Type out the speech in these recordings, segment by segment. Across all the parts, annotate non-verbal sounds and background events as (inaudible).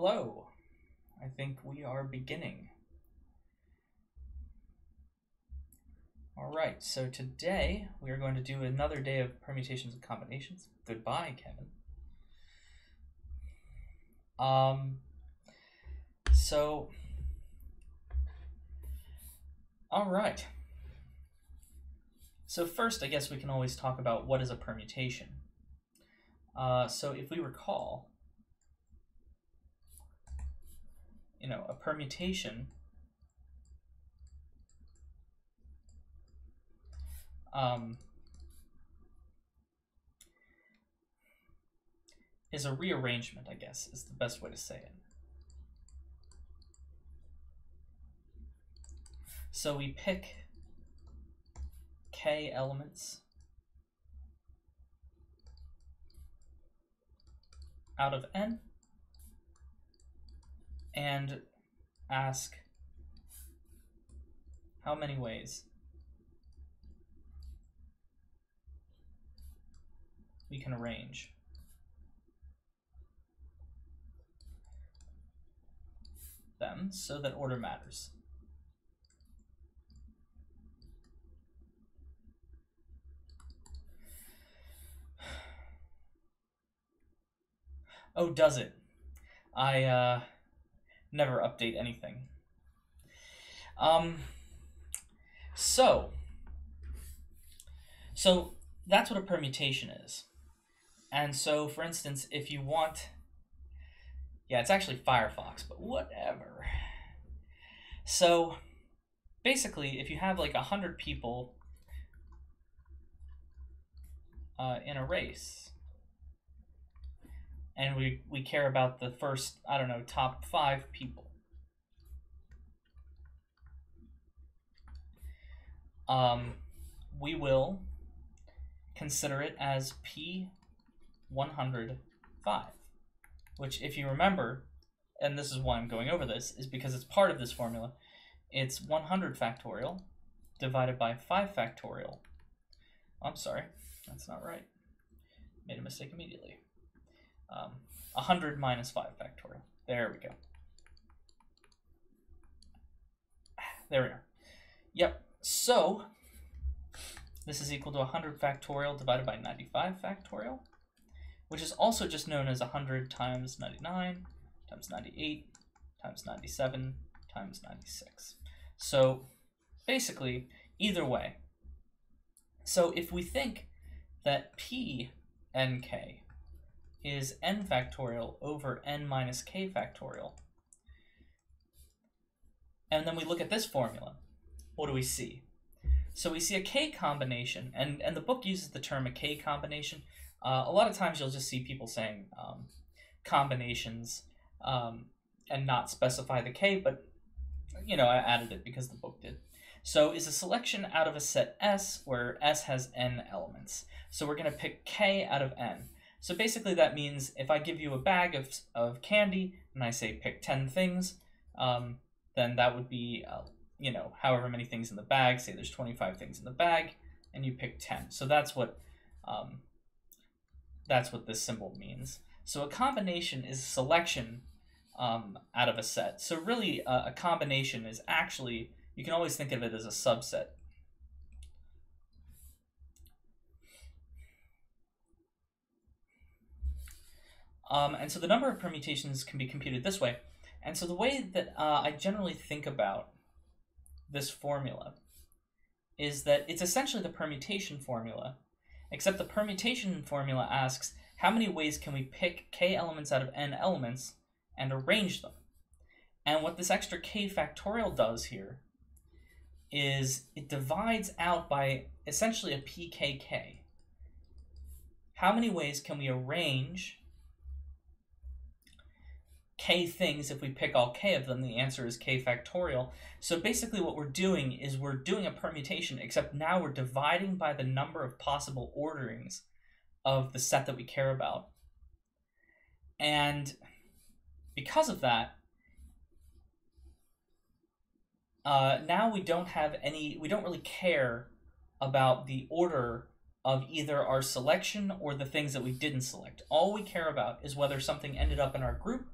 Hello. I think we are beginning. All right, so today we are going to do another day of permutations and combinations. Goodbye, Kevin. Um, so, all right. So first, I guess we can always talk about what is a permutation. Uh, so if we recall, you know, a permutation um, is a rearrangement, I guess, is the best way to say it. So we pick k elements out of n and ask how many ways we can arrange them so that order matters. (sighs) Oh, does it? I uh, never update anything. Um, so, so that's what a permutation is. And so, for instance, if you want, yeah, it's actually Firefox, but whatever. So, basically, if you have like a hundred people uh, in a race, and we, we care about the first, I don't know, top five people. Um, we will consider it as P105, which if you remember, and this is why I'm going over this, is because it's part of this formula. It's 100 factorial divided by 5 factorial. I'm sorry, that's not right. Made a mistake immediately. Um, 100 minus 5 factorial. There we go. There we are. Yep. So, this is equal to 100 factorial divided by 95 factorial, which is also just known as 100 times 99 times 98 times 97 times 96. So, basically, either way. So, if we think that P n k is n factorial over n minus k factorial. And then we look at this formula. What do we see? So we see a k combination, and, and the book uses the term a k combination. Uh, a lot of times you'll just see people saying um, combinations um, and not specify the k, but you know, I added it because the book did. So is a selection out of a set S where S has n elements. So we're going to pick k out of n. So basically that means if I give you a bag of, of candy and I say pick 10 things, um, then that would be, uh, you know, however many things in the bag. Say there's 25 things in the bag and you pick 10. So that's what, um, that's what this symbol means. So a combination is selection um, out of a set. So really uh, a combination is actually, you can always think of it as a subset. Um, and so the number of permutations can be computed this way. And so the way that uh, I generally think about this formula is that it's essentially the permutation formula, except the permutation formula asks how many ways can we pick k elements out of n elements and arrange them. And what this extra k factorial does here is it divides out by essentially a pkk. How many ways can we arrange k things if we pick all k of them? The answer is k factorial. So basically what we're doing is we're doing a permutation, except now we're dividing by the number of possible orderings of the set that we care about. And because of that, uh, now we don't have any, we don't really care about the order of either our selection or the things that we didn't select. All we care about is whether something ended up in our group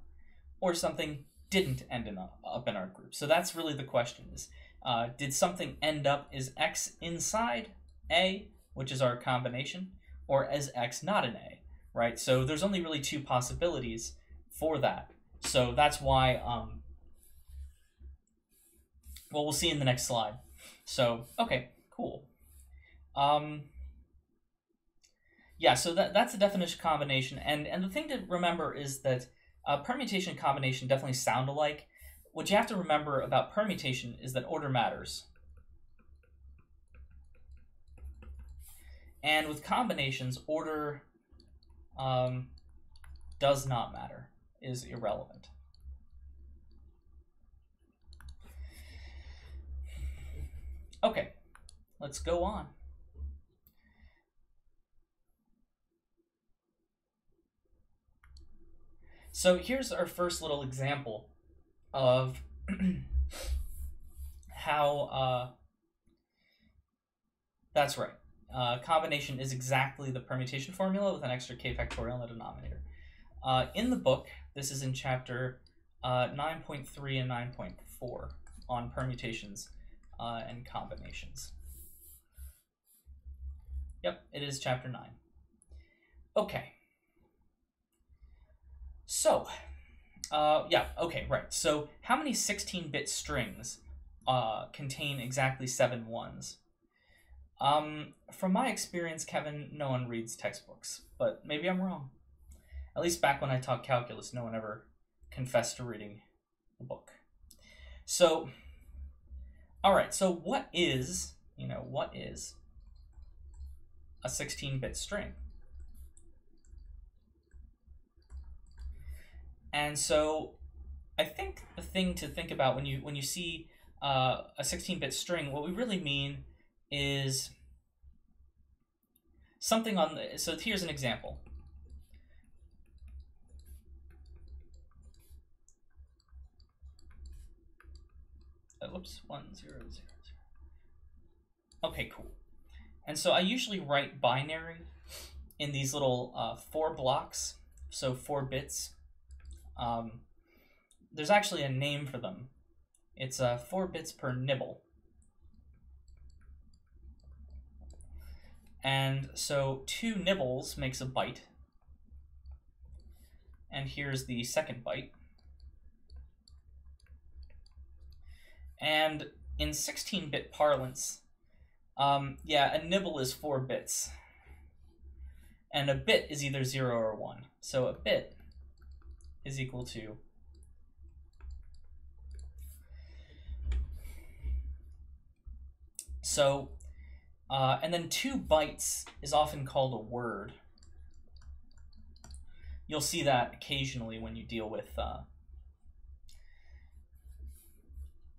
or something didn't end in, up in our group. So that's really the question: is uh, did something end up as X inside A, which is our combination, or as X not an A, right? So there's only really two possibilities for that. So that's why, um, well, we'll see in the next slide. So, okay, cool. Um, yeah, so that, that's the definition combination. And, and the thing to remember is that uh, permutation and combination definitely sound alike. What you have to remember about permutation is that order matters. And with combinations, order um, does not matter, is irrelevant. Okay, let's go on. So here's our first little example of (clears throat) how, uh, that's right. Uh, combination is exactly the permutation formula with an extra k factorial in the denominator. Uh, in the book, this is in chapter uh, 9.3 and 9.4 on permutations uh, and combinations. Yep, it is chapter 9. Okay. So, uh, yeah, okay, right. So, how many 16 bit strings uh, contain exactly seven ones? Um, from my experience, Kevin, no one reads textbooks, but maybe I'm wrong. At least back when I taught calculus, no one ever confessed to reading the book. So, all right, so what is, you know, what is a 16 bit string? And so I think the thing to think about when you when you see uh, a 16-bit string, what we really mean is something on the, so here's an example. Whoops, one, zero, zero, zero. Okay, cool. And so I usually write binary in these little uh, four blocks, so four bits. Um, there's actually a name for them. It's uh, 4 bits per nibble. And so two nibbles makes a byte. And here's the second byte. And in 16-bit parlance, um, yeah, a nibble is 4 bits. And a bit is either 0 or 1. So a bit is equal to So, uh, and then two bytes is often called a word. You'll see that occasionally when you deal with uh,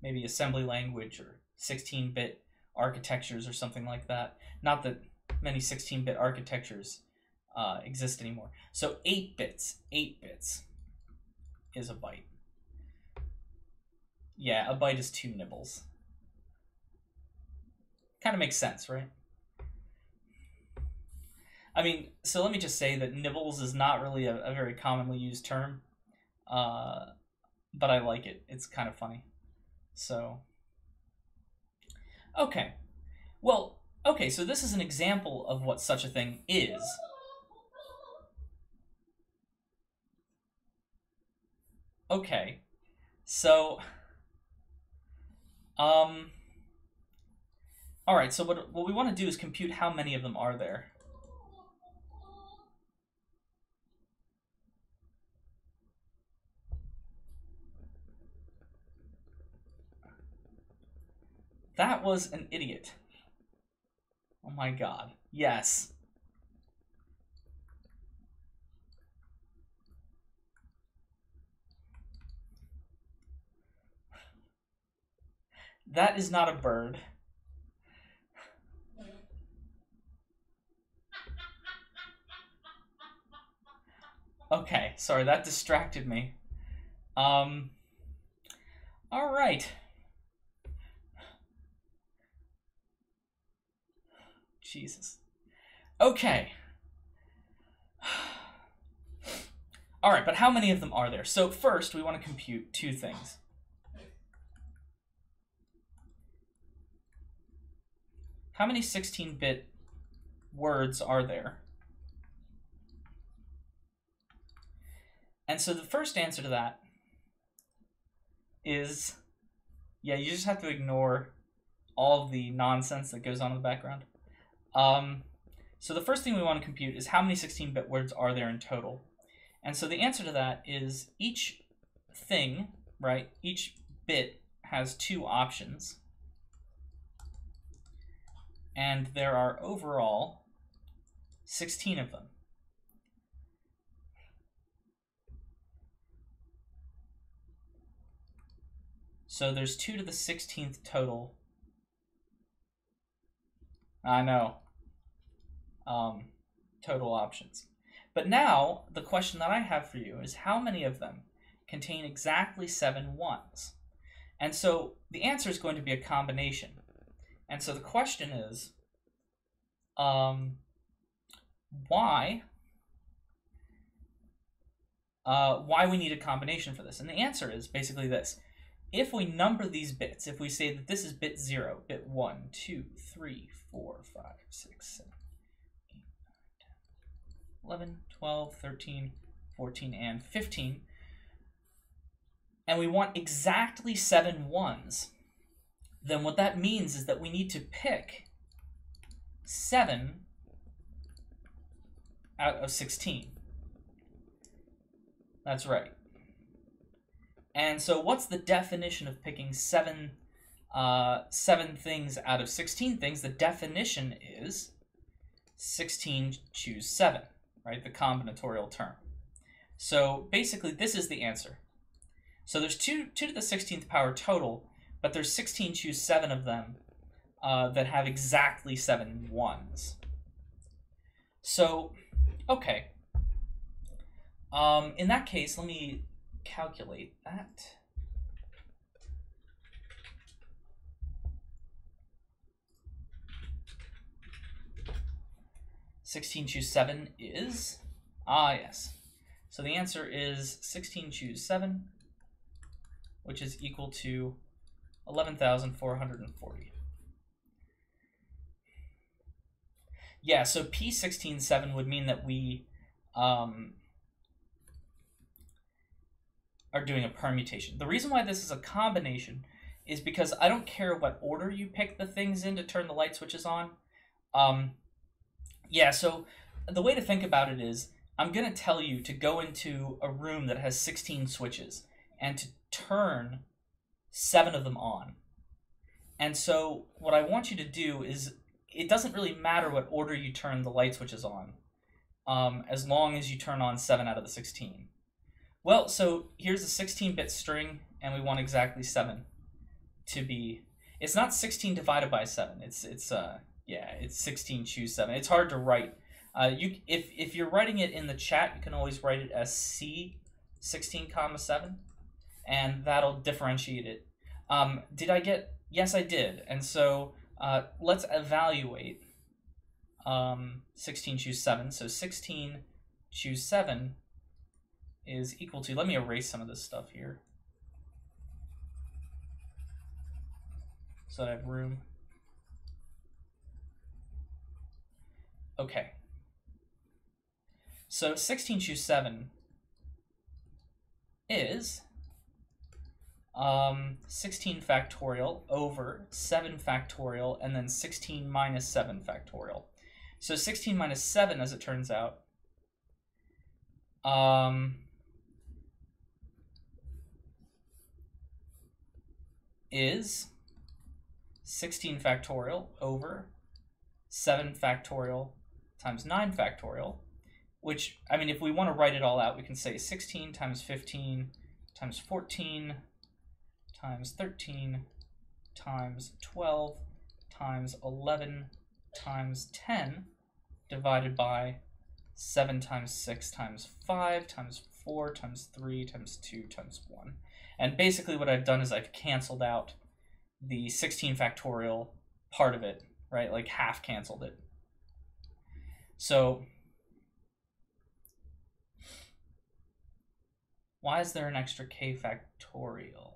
maybe assembly language or 16-bit architectures or something like that. Not that many 16-bit architectures uh, exist anymore. So 8 bits, 8 bits is a byte. Yeah, a byte is two nibbles. Kind of makes sense, right? I mean, so let me just say that nibbles is not really a, a very commonly used term, uh, but I like it. It's kind of funny. So, okay. Well, okay, so this is an example of what such a thing is. Okay. So, um, all right, so what, what we want to do is compute how many of them are there. That was an idiot. Oh my god. Yes. That is not a bird. Okay, sorry, that distracted me. Um, all right. Jesus. Okay. All right, but how many of them are there? So first, we want to compute two things. How many 16-bit words are there? And so the first answer to that is, yeah, you just have to ignore all the nonsense that goes on in the background. Um, so the first thing we want to compute is how many 16-bit words are there in total. And so the answer to that is each thing, right, each bit has two options. And there are overall 16 of them. So there's 2 to the 16th total. I know. Um, total options. But now, the question that I have for you is how many of them contain exactly seven ones? And so the answer is going to be a combination. And so the question is, um, why uh, why we need a combination for this. And the answer is basically this. If we number these bits, if we say that this is bit 0, bit 1, 2, 3, 4, 5, 6, 7, 8, 9, 10, 11, 12, 13, 14, and 15, and we want exactly seven ones, then what that means is that we need to pick 7 out of 16. That's right. And so what's the definition of picking seven, uh, seven things out of 16 things? The definition is 16 choose 7, right? The combinatorial term. So basically this is the answer. So there's 2, 2 to the 16th power total, but there's 16 choose 7 of them uh, that have exactly 7 ones. So, okay. Um, in that case, let me calculate that. Sixteen choose seven is ah yes. So the answer is sixteen choose seven, which is equal to eleven thousand four hundred and forty. Yeah, so P167 would mean that we um, are doing a permutation. The reason why this is a combination is because I don't care what order you pick the things in to turn the light switches on. Um, yeah, so the way to think about it is I'm going to tell you to go into a room that has 16 switches and to turn seven of them on. And so what I want you to do is it doesn't really matter what order you turn the light switches on, um, as long as you turn on seven out of the 16. Well, so here's a 16-bit string, and we want exactly 7 to be... It's not 16 divided by 7. It's, it's uh, yeah, it's 16 choose 7. It's hard to write. Uh, you, if, if you're writing it in the chat, you can always write it as C 16 comma 7, and that'll differentiate it. Um, did I get... Yes, I did. And so uh, let's evaluate um, 16 choose 7. So 16 choose 7 is equal to, let me erase some of this stuff here. So that I have room. Okay. So 16 choose 7 is um, 16 factorial over 7 factorial and then 16 minus 7 factorial. So 16 minus 7, as it turns out, um, is 16 factorial over 7 factorial times 9 factorial, which, I mean, if we want to write it all out, we can say 16 times 15 times 14 times 13 times 12 times 11 times 10 divided by 7 times 6 times 5 times 4 times 3 times 2 times 1. And basically what I've done is I've canceled out the 16 factorial part of it, right? Like half canceled it. So Why is there an extra k factorial?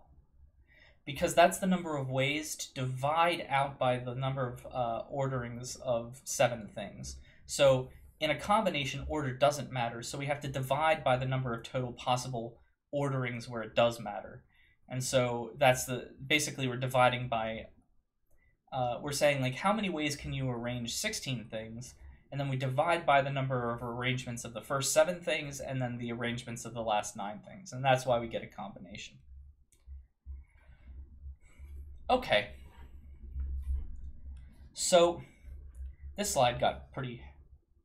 Because that's the number of ways to divide out by the number of uh, orderings of seven things. So in a combination, order doesn't matter, so we have to divide by the number of total possible orderings where it does matter. And so that's the basically we're dividing by uh, we're saying like how many ways can you arrange 16 things and then we divide by the number of arrangements of the first seven things and then the arrangements of the last nine things and that's why we get a combination okay. So this slide got pretty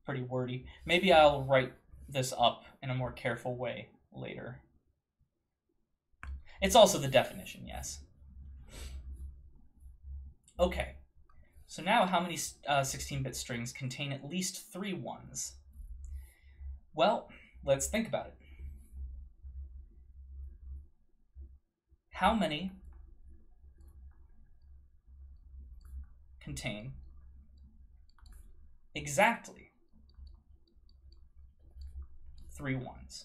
pretty wordy. Maybe i'll write this up in a more careful way later. It's also the definition yes. Okay, so now how many 16-bit uh, strings contain at least three ones? Well, let's think about it. How many contain exactly three ones?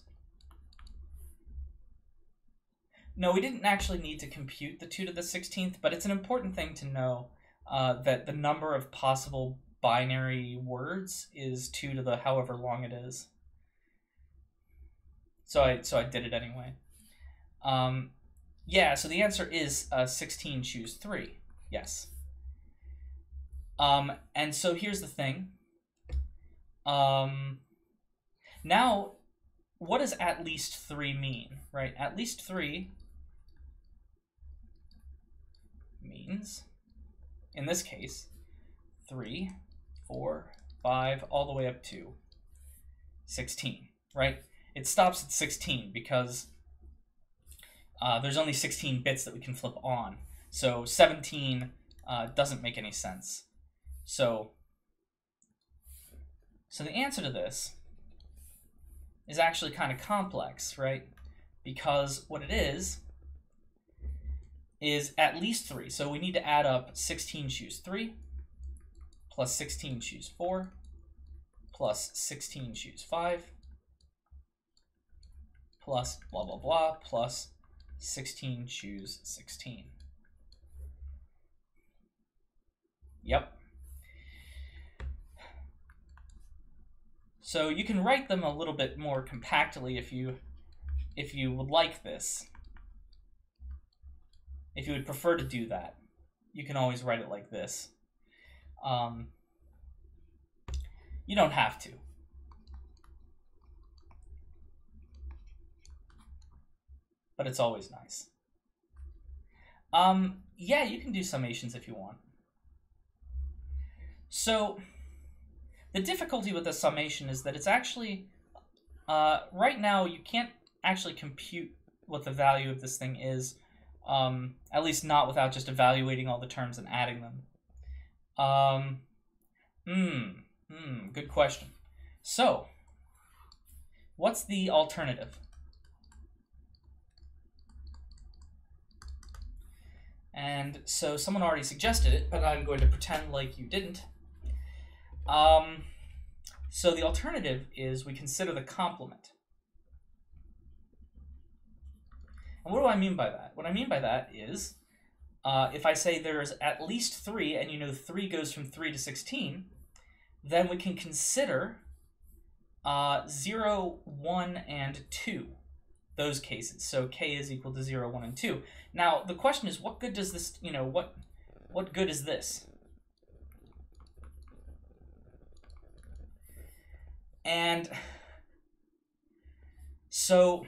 No, we didn't actually need to compute the 2 to the 16th, but it's an important thing to know uh, that the number of possible binary words is 2 to the however long it is. So I, so I did it anyway. Um, yeah, so the answer is uh, 16 choose 3. Yes. Um, and so here's the thing. Um, now, what does at least 3 mean, right? At least 3 means, in this case, three, four, five, all the way up to 16, right? It stops at 16 because uh, there's only 16 bits that we can flip on. So 17 uh, doesn't make any sense. So, so the answer to this is actually kind of complex, right? Because what it is is at least 3. So we need to add up 16 choose 3 plus 16 choose 4 plus 16 choose 5 plus blah blah blah plus 16 choose 16. Yep. So you can write them a little bit more compactly if you if you would like this. If you would prefer to do that, you can always write it like this. Um, you don't have to. But it's always nice. Um, yeah, you can do summations if you want. So, the difficulty with the summation is that it's actually, uh, right now, you can't actually compute what the value of this thing is um, at least not without just evaluating all the terms and adding them. Um, hmm, hmm, good question. So, what's the alternative? And so someone already suggested it, but I'm going to pretend like you didn't. Um, so the alternative is we consider the complement. And what do I mean by that? What I mean by that is uh, if I say there's at least three, and you know three goes from three to 16, then we can consider uh, 0, 1, and 2, those cases. So k is equal to 0, 1, and 2. Now, the question is, what good does this, you know, what, what good is this? And so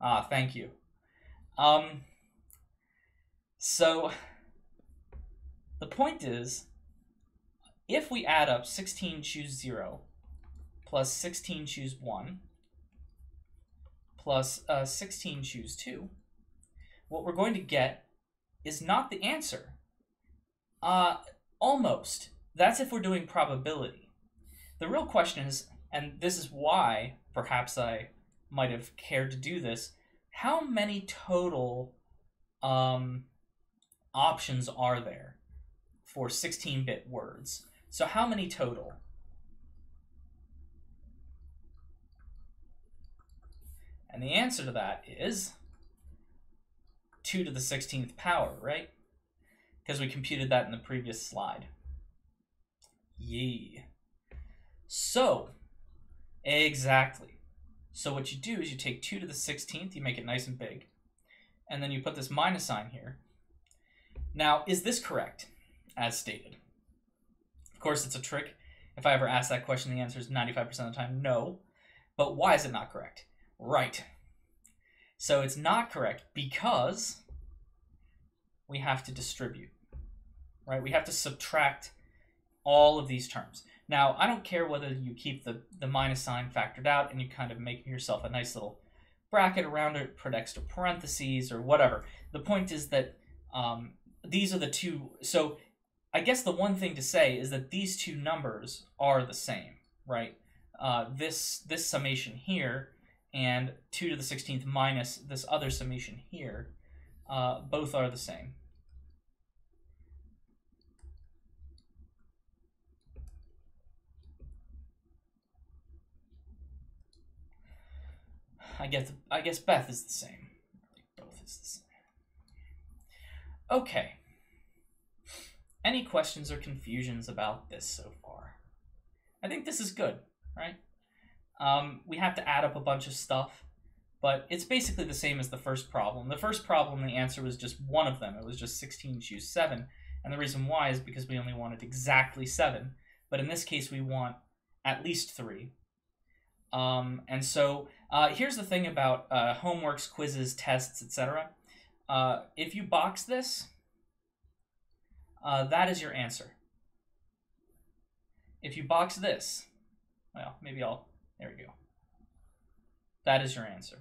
Ah, thank you. Um, so the point is, if we add up 16 choose 0 plus 16 choose 1 plus uh, 16 choose 2, what we're going to get is not the answer. Uh, almost. That's if we're doing probability. The real question is, and this is why perhaps I might have cared to do this, how many total um, options are there for 16 bit words? So, how many total? And the answer to that is 2 to the 16th power, right? Because we computed that in the previous slide. Yee. So, exactly. So what you do is you take 2 to the 16th, you make it nice and big, and then you put this minus sign here. Now, is this correct, as stated? Of course, it's a trick. If I ever ask that question, the answer is 95% of the time no. But why is it not correct? Right. So it's not correct because we have to distribute, right? We have to subtract all of these terms. Now, I don't care whether you keep the, the minus sign factored out and you kind of make yourself a nice little bracket around it, put extra parentheses or whatever. The point is that um, these are the two. So I guess the one thing to say is that these two numbers are the same, right? Uh, this this summation here and 2 to the 16th minus this other summation here, uh, both are the same. I guess I guess Beth is the same. Both is the same. Okay. Any questions or confusions about this so far? I think this is good, right? Um, we have to add up a bunch of stuff, but it's basically the same as the first problem. The first problem, the answer was just one of them. It was just 16 choose 7. And the reason why is because we only wanted exactly 7. But in this case, we want at least 3. Um, and so uh, here's the thing about uh, homeworks, quizzes, tests, etc. Uh, if you box this, uh, that is your answer. If you box this, well, maybe I'll, there we go. That is your answer.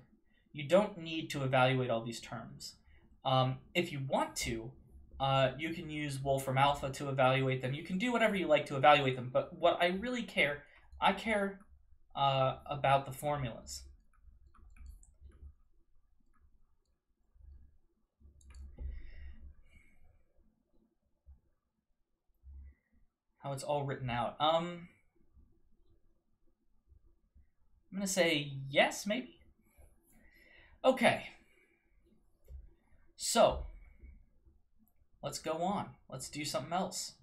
You don't need to evaluate all these terms. Um, if you want to, uh, you can use Wolfram Alpha to evaluate them. You can do whatever you like to evaluate them, but what I really care, I care uh, about the formulas. How it's all written out. Um, I'm going to say yes, maybe? Okay. So, let's go on. Let's do something else.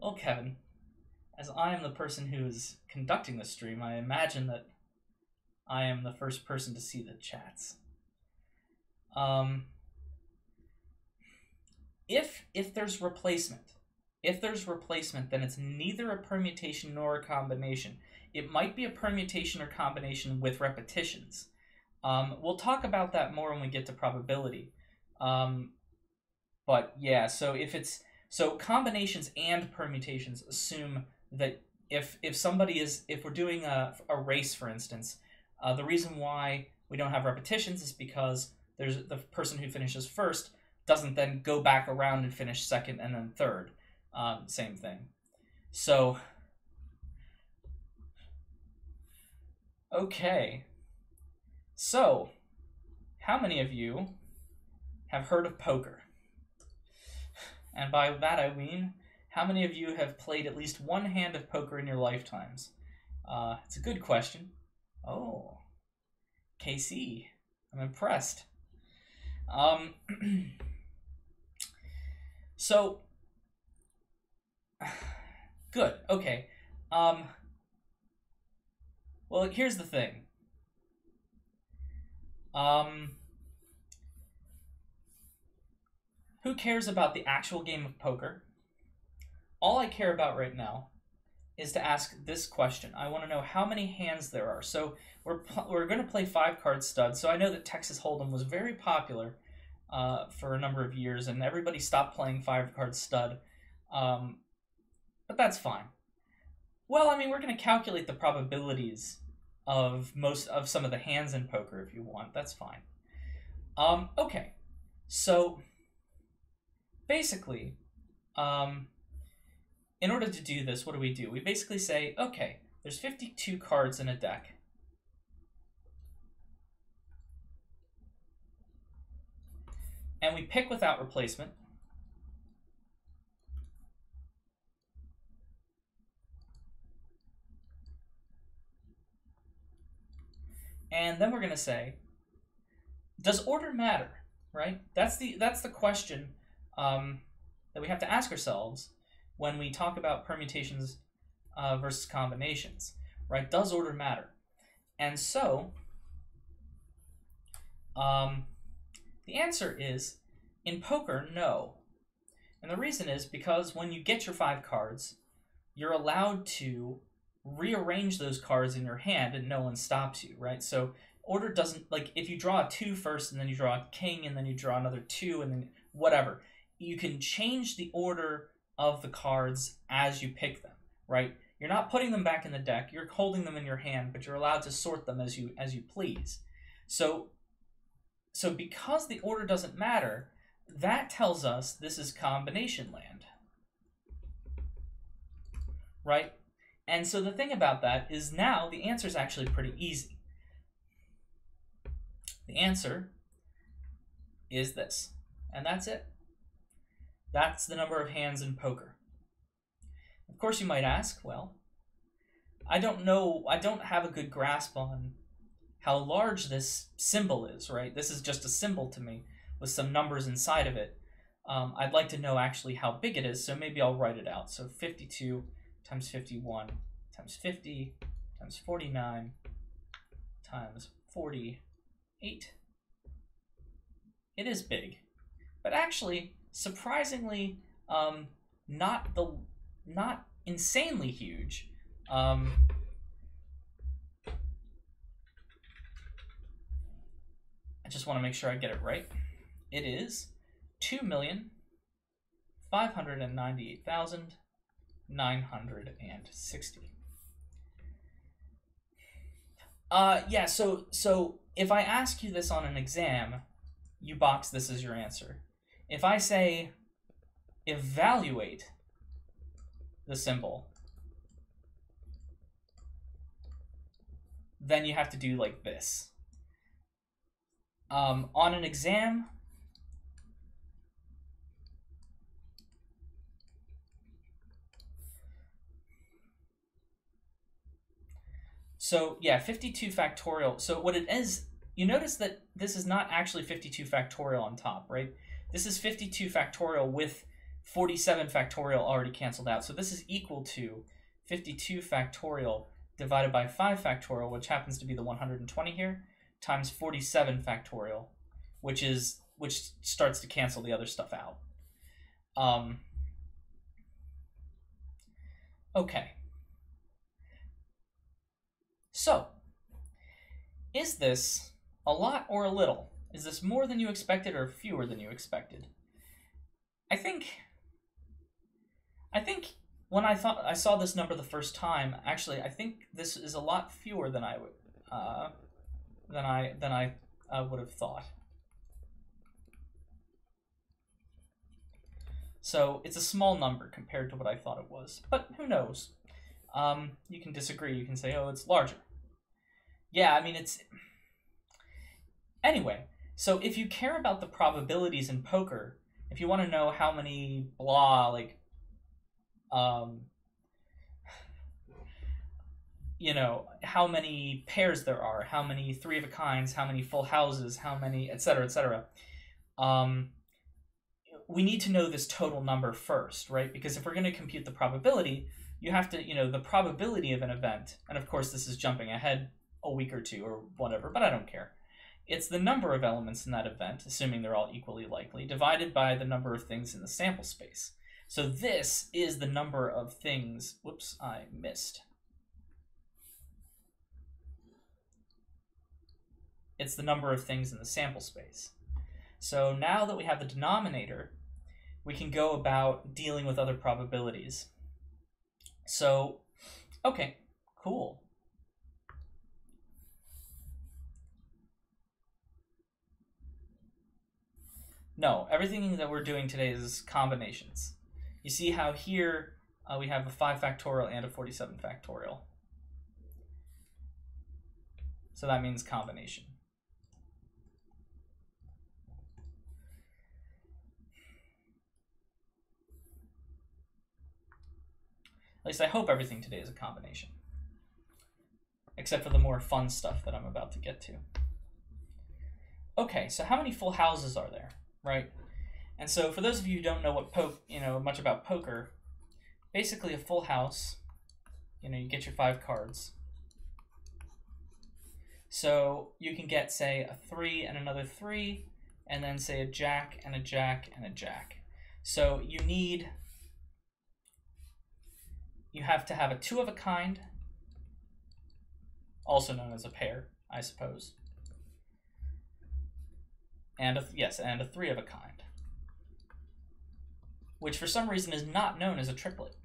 Well, Kevin, as I am the person who is conducting the stream, I imagine that I am the first person to see the chats. Um, if if there's replacement, if there's replacement, then it's neither a permutation nor a combination. It might be a permutation or combination with repetitions. Um, we'll talk about that more when we get to probability. Um, but yeah, so if it's so combinations and permutations assume that if if somebody is if we're doing a, a race for instance, uh, the reason why we don't have repetitions is because there's the person who finishes first doesn't then go back around and finish second and then third. Um, same thing. So okay. So how many of you have heard of poker? And by that I mean, how many of you have played at least one hand of poker in your lifetimes? Uh, it's a good question. Oh, KC, I'm impressed. Um, (clears throat) so, (sighs) good. Okay. Um, well, here's the thing. Um, Who cares about the actual game of poker? All I care about right now is to ask this question. I want to know how many hands there are. So we're we're going to play five card stud. So I know that Texas Hold'em was very popular uh, for a number of years, and everybody stopped playing five card stud. Um, but that's fine. Well, I mean, we're going to calculate the probabilities of most of some of the hands in poker if you want. That's fine. Um, okay, so basically, um, in order to do this, what do we do? We basically say, okay, there's 52 cards in a deck. And we pick without replacement. And then we're going to say, does order matter, right? That's the, that's the question um, that we have to ask ourselves when we talk about permutations uh, versus combinations. Right? Does order matter? And so, um, the answer is in poker, no. And the reason is because when you get your five cards, you're allowed to rearrange those cards in your hand and no one stops you, right? So order doesn't like if you draw a two first and then you draw a king and then you draw another two and then whatever, you can change the order of the cards as you pick them, right? You're not putting them back in the deck, you're holding them in your hand, but you're allowed to sort them as you as you please. So so because the order doesn't matter, that tells us this is combination land. Right? And so the thing about that is now the answer is actually pretty easy. The answer is this, and that's it. That's the number of hands in poker. Of course, you might ask, well, I don't know, I don't have a good grasp on how large this symbol is, right? This is just a symbol to me with some numbers inside of it. Um, I'd like to know actually how big it is, so maybe I'll write it out. So 52 times 51 times 50 times 49 times 48. It is big, but actually, surprisingly, um, not the not insanely huge. Um, I just want to make sure I get it right. It is two million five hundred and ninety-eight thousand nine hundred and sixty. Uh, yeah. So, so if I ask you this on an exam, you box this as your answer. If I say, evaluate the symbol, then you have to do like this. Um, on an exam, So yeah, 52 factorial. So what it is, you notice that this is not actually 52 factorial on top, right? This is 52 factorial with 47 factorial already canceled out. So this is equal to 52 factorial divided by 5 factorial, which happens to be the 120 here, times 47 factorial, which is which starts to cancel the other stuff out. Um, okay. So, is this a lot or a little? Is this more than you expected or fewer than you expected? I think I think when I thought I saw this number the first time, actually, I think this is a lot fewer than I would uh, than I than I uh, would have thought. So it's a small number compared to what I thought it was, but who knows? Um, you can disagree. You can say, "Oh, it's larger." yeah, I mean it's anyway. So if you care about the probabilities in poker, if you want to know how many blah like um you know how many pairs there are how many three of a kinds how many full houses how many etc etc um, we need to know this total number first right because if we're going to compute the probability you have to you know the probability of an event and of course this is jumping ahead a week or two or whatever, but I don't care. It's the number of elements in that event, assuming they're all equally likely, divided by the number of things in the sample space. So this is the number of things. Whoops, I missed. It's the number of things in the sample space. So now that we have the denominator, we can go about dealing with other probabilities. So, okay, cool. No, everything that we're doing today is combinations. You see how here uh, we have a 5 factorial and a 47 factorial. So that means combination. At least I hope everything today is a combination. except for the more fun stuff that I'm about to get to. Okay, so how many full houses are there, right? And so for those of you who don't know what po- you know much about poker, basically a full house, you know, you get your five cards. So you can get say a 3 and another 3 and then say a jack and a jack and a jack. So you need you have to have a 2 of a kind also known as a pair, I suppose. And a, yes, and a three of a kind, which for some reason is not known as a triplet.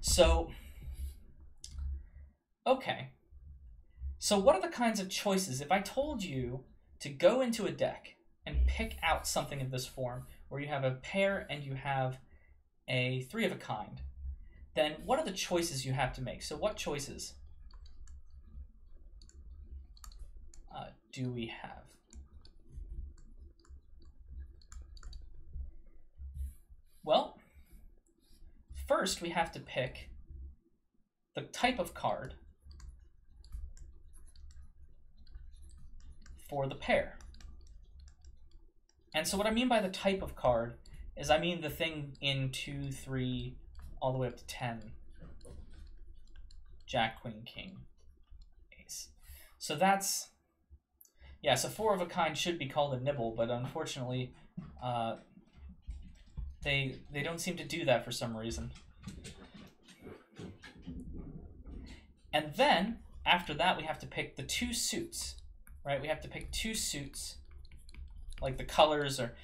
So, okay. So what are the kinds of choices? If I told you to go into a deck and pick out something of this form, where you have a pair and you have a three of a kind, then what are the choices you have to make? So what choices uh, do we have? Well, first we have to pick the type of card for the pair. And so what I mean by the type of card is I mean the thing in 2, 3, all the way up to 10. Jack, Queen, King, Ace. So that's, yeah, so four of a kind should be called a nibble, but unfortunately, uh, they, they don't seem to do that for some reason. And then, after that, we have to pick the two suits, right? We have to pick two suits, like the colors or,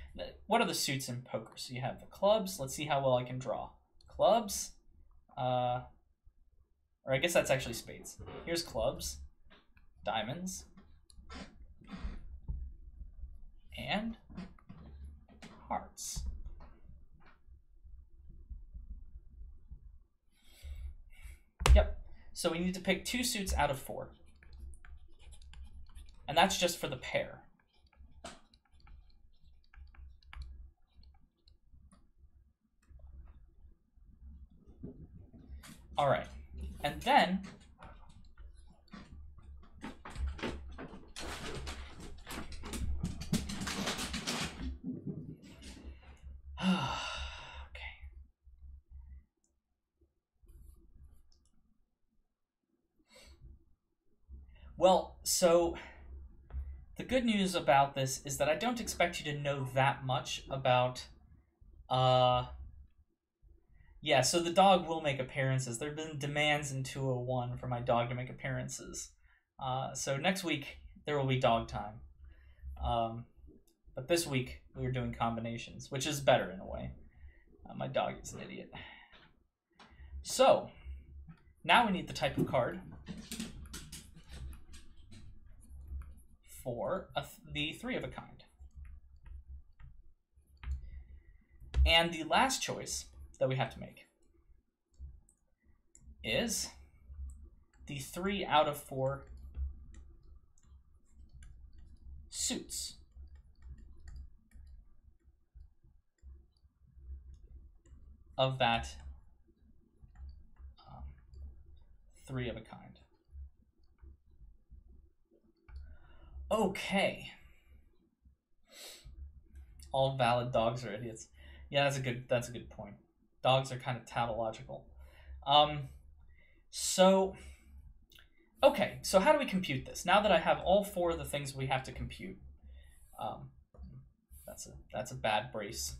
what are the suits in poker? So you have the clubs, let's see how well I can draw clubs. Uh, or I guess that's actually spades. Here's clubs, diamonds, and hearts. Yep. So we need to pick two suits out of four. And that's just for the pair. All right. And then (sighs) okay. Well, so the good news about this is that I don't expect you to know that much about uh yeah, so the dog will make appearances. There have been demands in 201 for my dog to make appearances. Uh, so next week, there will be dog time. Um, but this week, we are doing combinations, which is better in a way. Uh, my dog is an idiot. So, now we need the type of card for th the three of a kind. And the last choice that we have to make is the three out of four suits. Of that um, three of a kind. Okay. All valid dogs are idiots. Yeah, that's a good that's a good point dogs are kind of tautological. Um, so, okay, so how do we compute this? Now that I have all four of the things we have to compute, um, that's a that's a bad brace.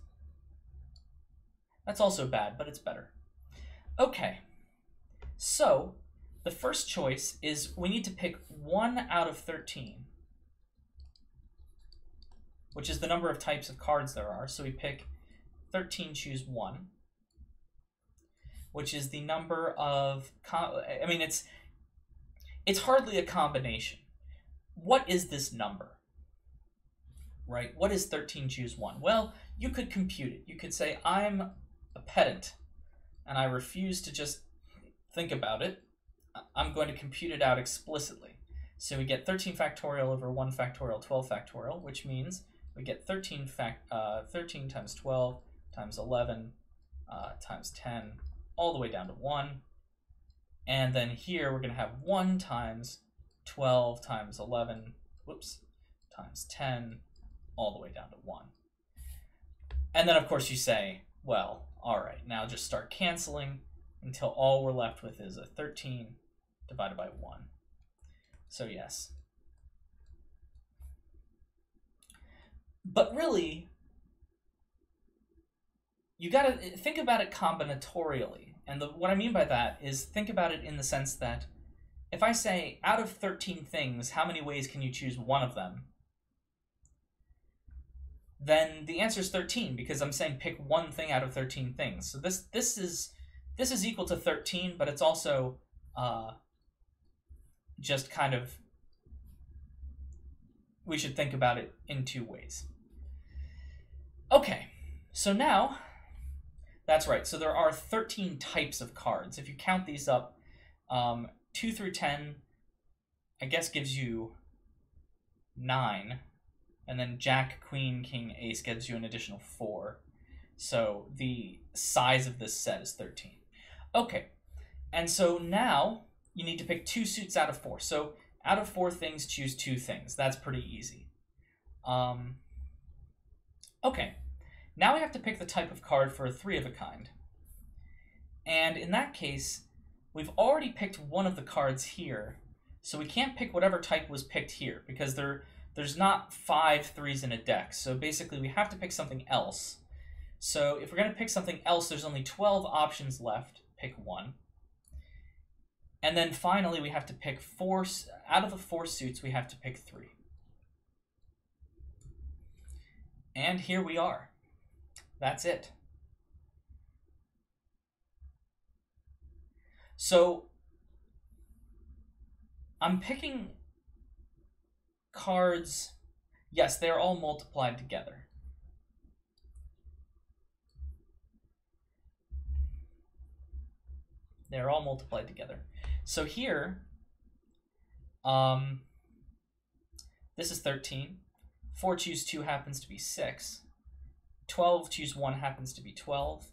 That's also bad, but it's better. Okay, so the first choice is we need to pick one out of 13, which is the number of types of cards there are. So we pick 13, choose one which is the number of I mean it's it's hardly a combination. What is this number? Right? What is 13 choose 1? Well, you could compute it. You could say I'm a pedant and I refuse to just think about it. I'm going to compute it out explicitly. So we get 13 factorial over 1 factorial 12 factorial, which means we get 13, fact, uh, 13 times 12 times 11 uh, times 10 all the way down to 1. And then here we're going to have 1 times 12 times 11, whoops, times 10, all the way down to 1. And then, of course, you say, well, all right, now just start canceling until all we're left with is a 13 divided by 1. So yes. But really, you got to eh, think about it combinatorially. And the, what I mean by that is think about it in the sense that if I say out of 13 things, how many ways can you choose one of them? Then the answer is 13 because I'm saying pick one thing out of 13 things. So this this is this is equal to 13, but it's also uh, just kind of we should think about it in two ways. Okay, so now that's right. So there are 13 types of cards. If you count these up, um, 2 through 10, I guess gives you 9. And then Jack, Queen, King, Ace gives you an additional 4. So the size of this set is 13. Okay, and so now you need to pick two suits out of four. So out of four things, choose two things. That's pretty easy. Um, okay, now we have to pick the type of card for a three of a kind. And in that case, we've already picked one of the cards here, so we can't pick whatever type was picked here because there there's not five threes in a deck. So basically we have to pick something else. So if we're going to pick something else, there's only 12 options left. Pick one. And then finally we have to pick four, out of the four suits, we have to pick three. And here we are. That's it. So I'm picking cards. Yes, they're all multiplied together. They're all multiplied together. So here, um, this is 13. 4 choose 2 happens to be 6. 12 choose 1 happens to be 12.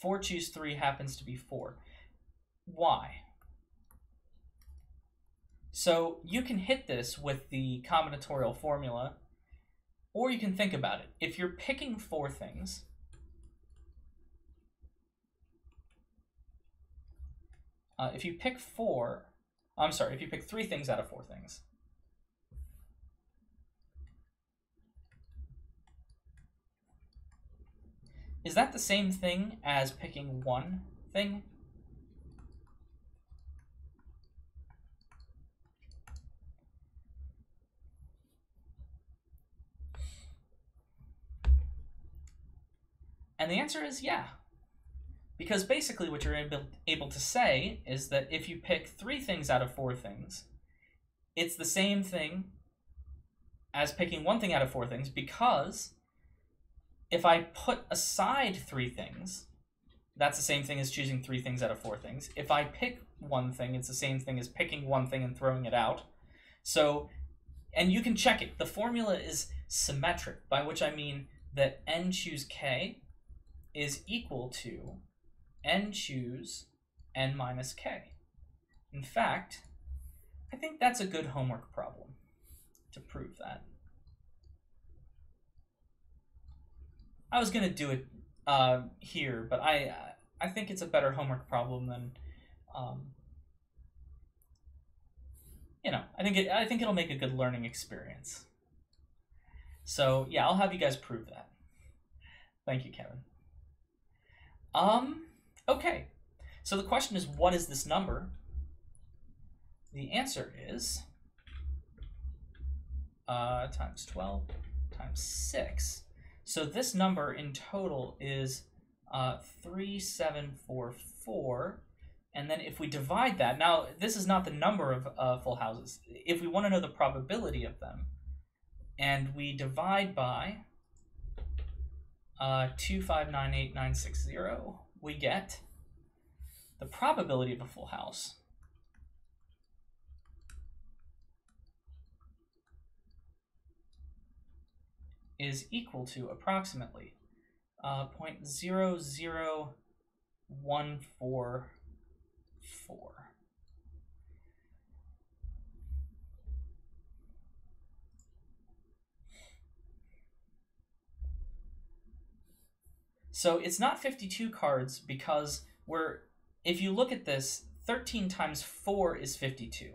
4 choose 3 happens to be 4. Why? So you can hit this with the combinatorial formula, or you can think about it. If you're picking four things, uh, if you pick four, I'm sorry, if you pick three things out of four things, is that the same thing as picking one thing? And the answer is yeah. Because basically, what you're able, able to say is that if you pick three things out of four things, it's the same thing as picking one thing out of four things because if I put aside three things, that's the same thing as choosing three things out of four things. If I pick one thing, it's the same thing as picking one thing and throwing it out. So, and you can check it. The formula is symmetric, by which I mean that n choose k is equal to n choose n minus k. In fact, I think that's a good homework problem to prove that. I was gonna do it uh, here, but I I think it's a better homework problem than, um, you know, I think it I think it'll make a good learning experience. So yeah, I'll have you guys prove that. Thank you, Kevin. Um, okay. So the question is, what is this number? The answer is uh, times 12 times 6. So this number in total is uh, 3744. And then if we divide that, now this is not the number of uh, full houses. If we want to know the probability of them, and we divide by uh, 2598960, we get the probability of a full house. is equal to approximately uh, 0.00 one, four, four. So it's not 52 cards because we're, if you look at this, 13 times 4 is 52.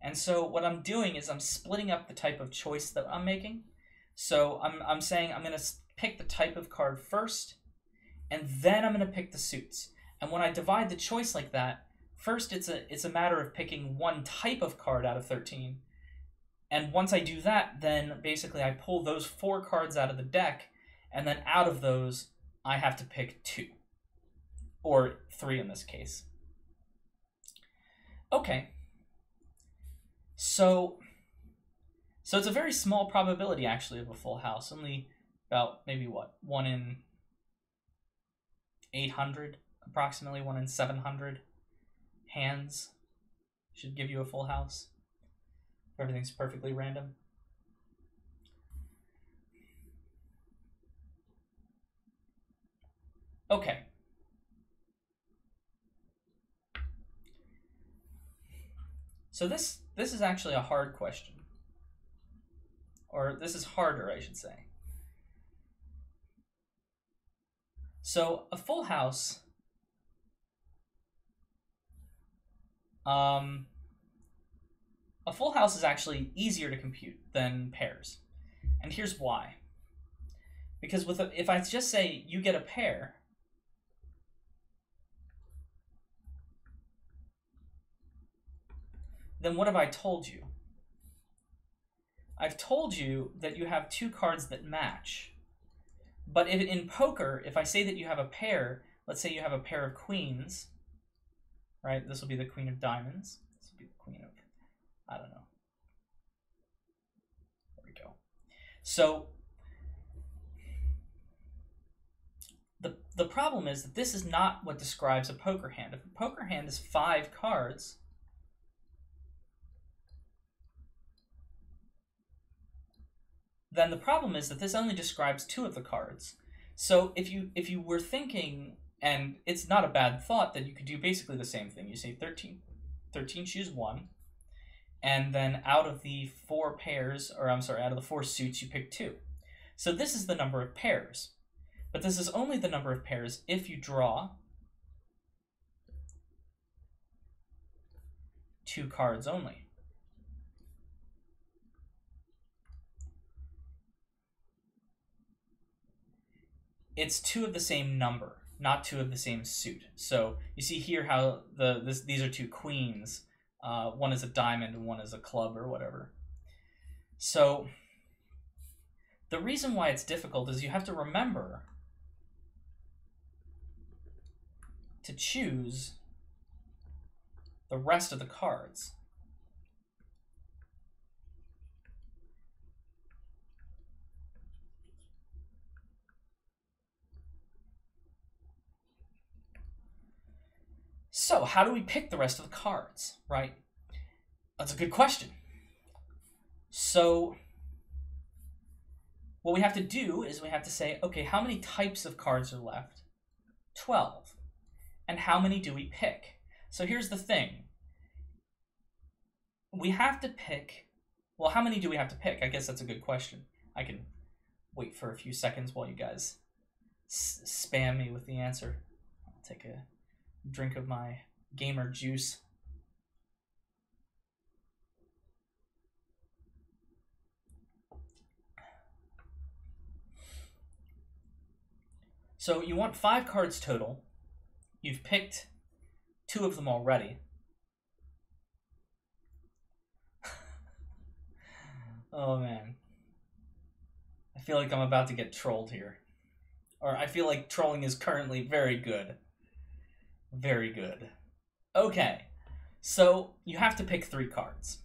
And so what I'm doing is I'm splitting up the type of choice that I'm making. So I'm, I'm saying I'm going to pick the type of card first, and then I'm going to pick the suits. And when I divide the choice like that, first it's a it's a matter of picking one type of card out of 13. And once I do that, then basically I pull those four cards out of the deck, and then out of those, I have to pick two. Or three in this case. Okay. So so it's a very small probability actually of a full house. Only about maybe what? One in 800 approximately one in 700 hands should give you a full house. Everything's perfectly random. Okay. So this this is actually a hard question. Or this is harder, I should say. So a full house um a full house is actually easier to compute than pairs. And here's why. Because with a, if I just say you get a pair, then what have I told you? I've told you that you have two cards that match. But if in poker, if I say that you have a pair, let's say you have a pair of queens, right? This will be the queen of diamonds. This will be the queen of, I don't know. There we go. So the the problem is that this is not what describes a poker hand. If a poker hand is five cards, then the problem is that this only describes two of the cards. So if you if you were thinking, and it's not a bad thought that you could do basically the same thing. You say 13, 13 choose one, and then out of the four pairs, or I'm sorry, out of the four suits, you pick two. So this is the number of pairs. But this is only the number of pairs if you draw two cards only. It's two of the same number, not two of the same suit. So you see here how the this, these are two queens. Uh, one is a diamond and one is a club or whatever. So the reason why it's difficult is you have to remember to choose the rest of the cards. So, how do we pick the rest of the cards, right? That's a good question. So, what we have to do is we have to say, okay, how many types of cards are left? 12. And how many do we pick? So here's the thing. We have to pick, well, how many do we have to pick? I guess that's a good question. I can wait for a few seconds while you guys spam me with the answer. I'll take a drink of my gamer juice. So you want five cards total. You've picked two of them already. (laughs) oh man. I feel like I'm about to get trolled here. Or I feel like trolling is currently very good. Very good. Okay, so you have to pick three cards.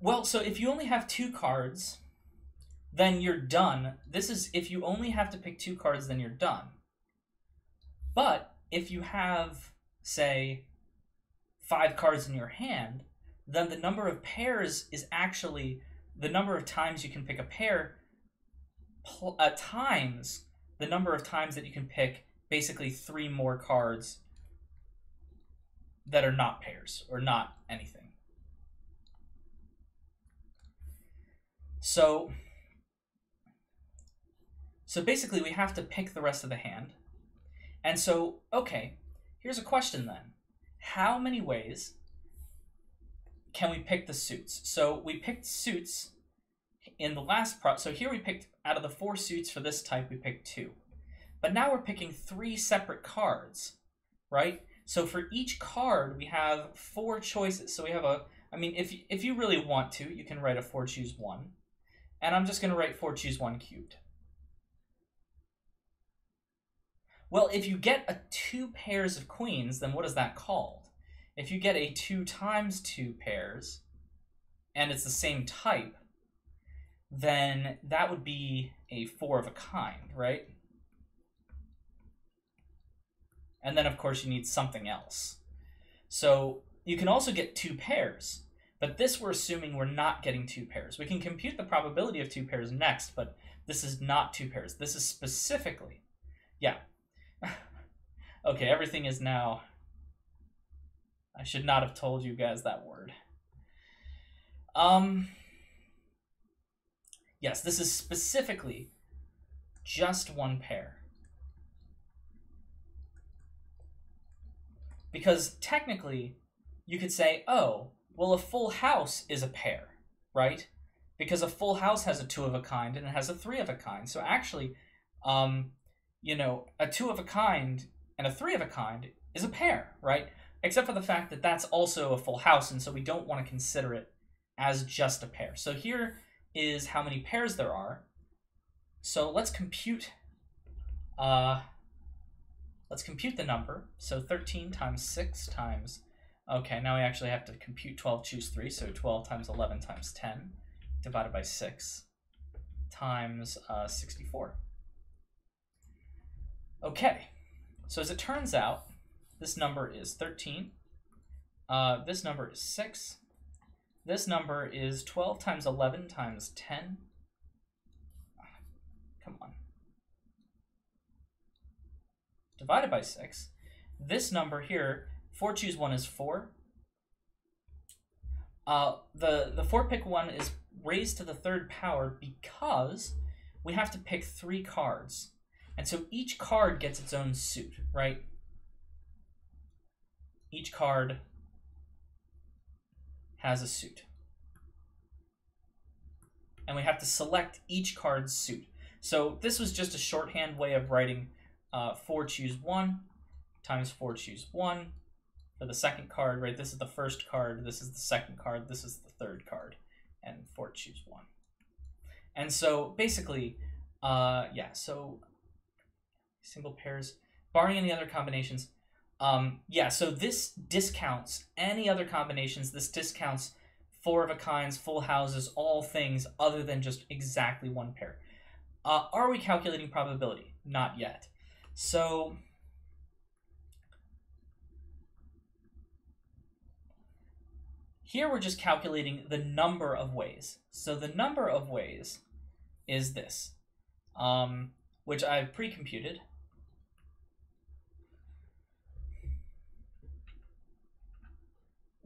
Well, so if you only have two cards, then you're done. This is if you only have to pick two cards, then you're done. But if you have, say, five cards in your hand, then the number of pairs is actually the number of times you can pick a pair pl- uh, times the number of times that you can pick basically three more cards that are not pairs or not anything. So so basically we have to pick the rest of the hand. And so, okay, here's a question then. How many ways can we pick the suits? So we picked suits in the last pro so here we picked out of the four suits for this type we picked two. But now we're picking three separate cards, right? So for each card we have four choices. So we have a I mean if if you really want to, you can write a 4 choose 1. And I'm just going to write 4 choose 1 cubed. Well, if you get a two pairs of queens, then what is that called? If you get a two times two pairs, and it's the same type, then that would be a four of a kind, right? And then, of course, you need something else. So you can also get two pairs, but this we're assuming we're not getting two pairs. We can compute the probability of two pairs next, but this is not two pairs. This is specifically, yeah, (laughs) okay, everything is now. I should not have told you guys that word. Um. Yes, this is specifically just one pair. Because technically, you could say, oh, well, a full house is a pair, right? Because a full house has a two of a kind and it has a three of a kind. So actually, um, you know, a two of a kind and a three of a kind is a pair, right? Except for the fact that that's also a full house, and so we don't want to consider it as just a pair. So here is how many pairs there are. So let's compute. Uh, let's compute the number. So 13 times 6 times. Okay, now we actually have to compute 12, choose 3. So 12 times 11 times 10 divided by 6 times uh, 64. Okay, so as it turns out, this number is 13. Uh, this number is 6. This number is 12 times 11 times 10. Come on. Divided by 6. This number here, 4 choose 1 is 4. Uh, the, the 4 pick 1 is raised to the third power because we have to pick three cards. And so each card gets its own suit, right? Each card has a suit. And we have to select each card's suit. So this was just a shorthand way of writing uh, 4 choose 1 times 4 choose 1 for the second card, right? This is the first card, this is the second card, this is the third card, and 4 choose 1. And so basically, uh, yeah, so single pairs, barring any other combinations. Um, yeah, so this discounts any other combinations. This discounts four of a kinds, full houses, all things other than just exactly one pair. Uh, are we calculating probability? Not yet. So here we're just calculating the number of ways. So the number of ways is this, um, which I've pre-computed.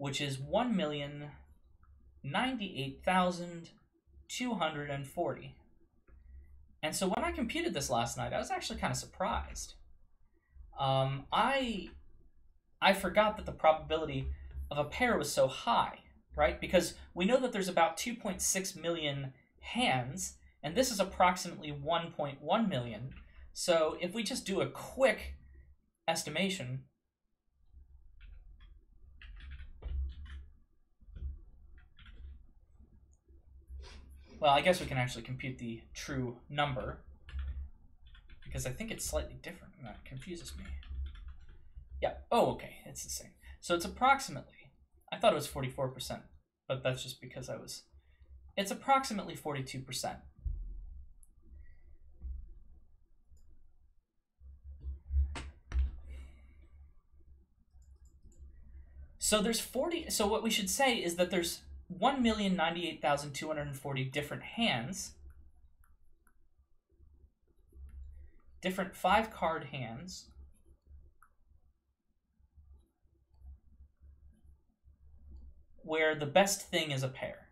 Which is 1,098,240. And so when I computed this last night, I was actually kind of surprised. Um, I I forgot that the probability of a pair was so high, right? Because we know that there's about 2.6 million hands, and this is approximately 1.1 million. So if we just do a quick estimation, Well, I guess we can actually compute the true number because I think it's slightly different that confuses me. Yeah, oh, okay, it's the same. So it's approximately, I thought it was 44%, but that's just because I was, it's approximately 42%. So there's 40, so what we should say is that there's 1,098,240 different hands, different five card hands, where the best thing is a pair.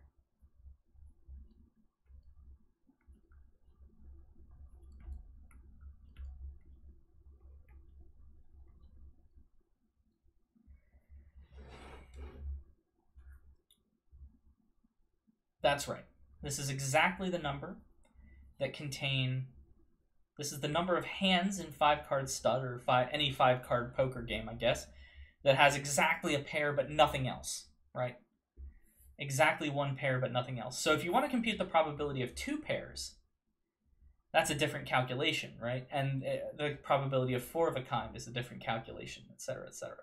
That's right. This is exactly the number that contain. This is the number of hands in five card stud or five any five card poker game, I guess, that has exactly a pair but nothing else, right? Exactly one pair but nothing else. So if you want to compute the probability of two pairs, that's a different calculation, right? And uh, the probability of four of a kind is a different calculation, etc., etc.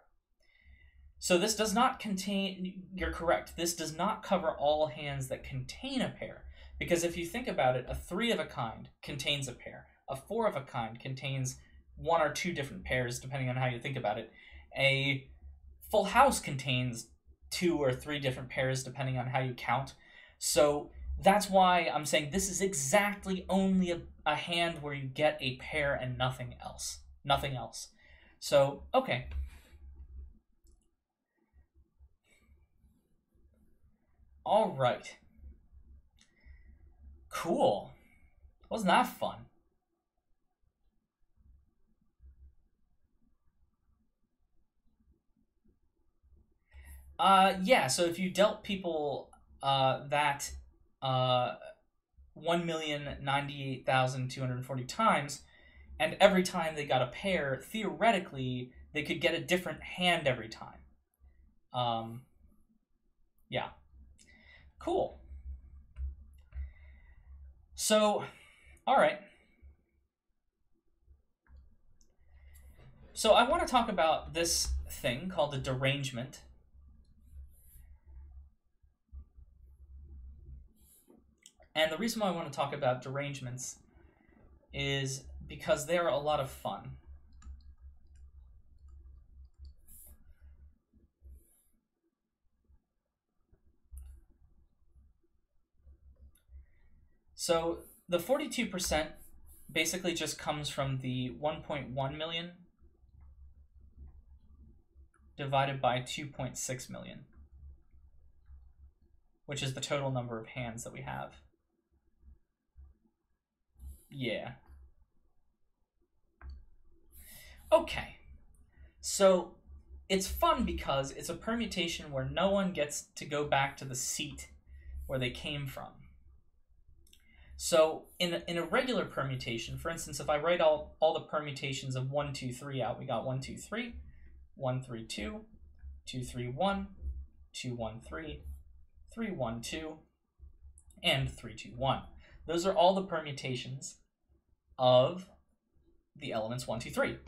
So this does not contain, you're correct, this does not cover all hands that contain a pair. Because if you think about it, a three of a kind contains a pair. A four of a kind contains one or two different pairs, depending on how you think about it. A full house contains two or three different pairs, depending on how you count. So that's why I'm saying this is exactly only a, a hand where you get a pair and nothing else. Nothing else. So, okay. All right. Cool. Wasn't that fun? Uh, yeah, so if you dealt people uh, that uh, 1,098,240 times, and every time they got a pair, theoretically, they could get a different hand every time. Um, yeah. Cool. So, all right. So I want to talk about this thing called a derangement. And the reason why I want to talk about derangements is because they're a lot of fun. So the 42% basically just comes from the 1.1 million divided by 2.6 million, which is the total number of hands that we have. Yeah. Okay. So it's fun because it's a permutation where no one gets to go back to the seat where they came from. So in a, in a regular permutation, for instance, if I write all, all the permutations of 1, 2, 3 out, we got 1, 2, 3, 1, 3, 2, 2, 3, 1, 2, 1, 3, 3, 1, 2, and 3, 2, 1. Those are all the permutations of the elements 1, 2, 3.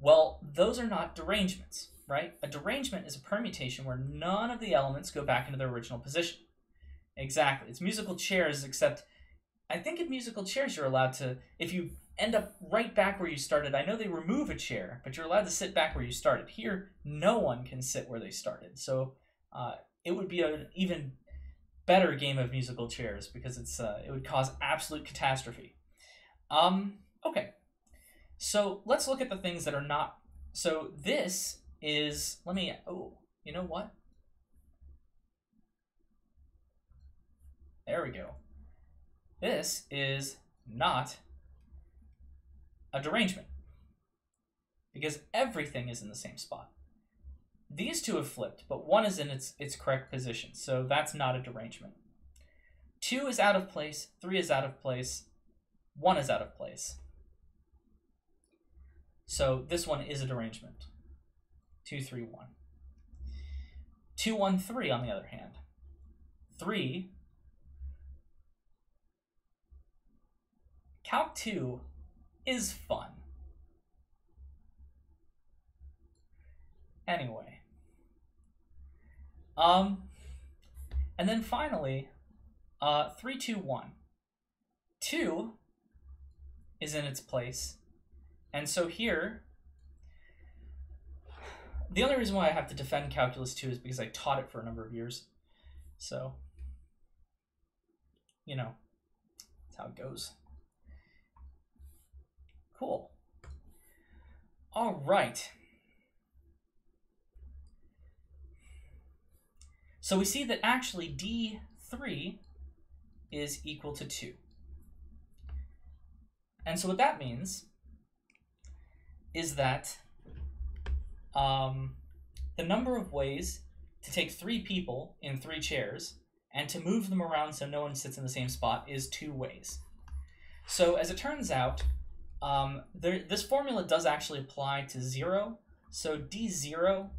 Well, those are not derangements, right? A derangement is a permutation where none of the elements go back into their original position. Exactly. It's musical chairs, except I think in musical chairs you're allowed to, if you end up right back where you started, I know they remove a chair, but you're allowed to sit back where you started. Here, no one can sit where they started. So uh, it would be an even better game of musical chairs because it's uh, it would cause absolute catastrophe. Um, okay, so let's look at the things that are not. So this is, let me, oh, you know what? There we go. This is not a derangement because everything is in the same spot. These two have flipped, but one is in its, its correct position, so that's not a derangement. Two is out of place, three is out of place, one is out of place. So this one is a derangement. Two, three, one. Two, one, three, on the other hand. Three Calc 2 is fun. Anyway. Um, and then finally, uh, 3, 2, 1. 2 is in its place. And so here, the only reason why I have to defend Calculus 2 is because I taught it for a number of years. So, you know, that's how it goes. Cool. All right. So we see that actually D3 is equal to 2. And so what that means is that um, the number of ways to take three people in three chairs and to move them around so no one sits in the same spot is two ways. So as it turns out, um, there, this formula does actually apply to 0. So D0,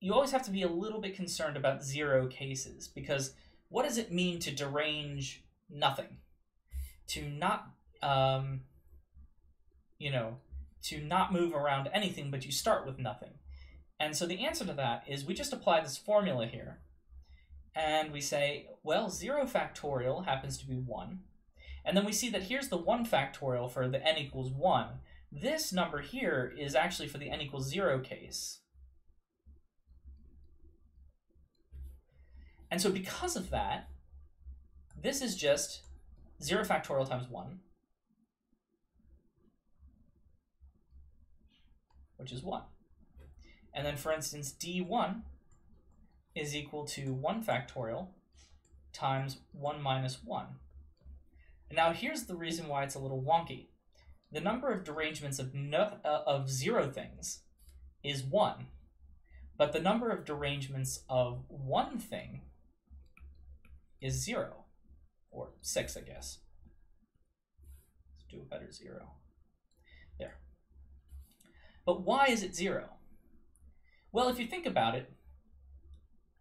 you always have to be a little bit concerned about zero cases because what does it mean to derange nothing? To not, um, you know, to not move around anything, but you start with nothing. And so the answer to that is we just apply this formula here. And we say, well, 0 factorial happens to be 1. And then we see that here's the 1 factorial for the n equals 1. This number here is actually for the n equals 0 case. And so because of that, this is just 0 factorial times 1, which is 1. And then, for instance, d1 is equal to 1 factorial times 1 minus 1. Now here's the reason why it's a little wonky. The number of derangements of, no, uh, of zero things is 1, but the number of derangements of one thing is 0, or 6, I guess. Let's do a better 0. There. But why is it 0? Well, if you think about it,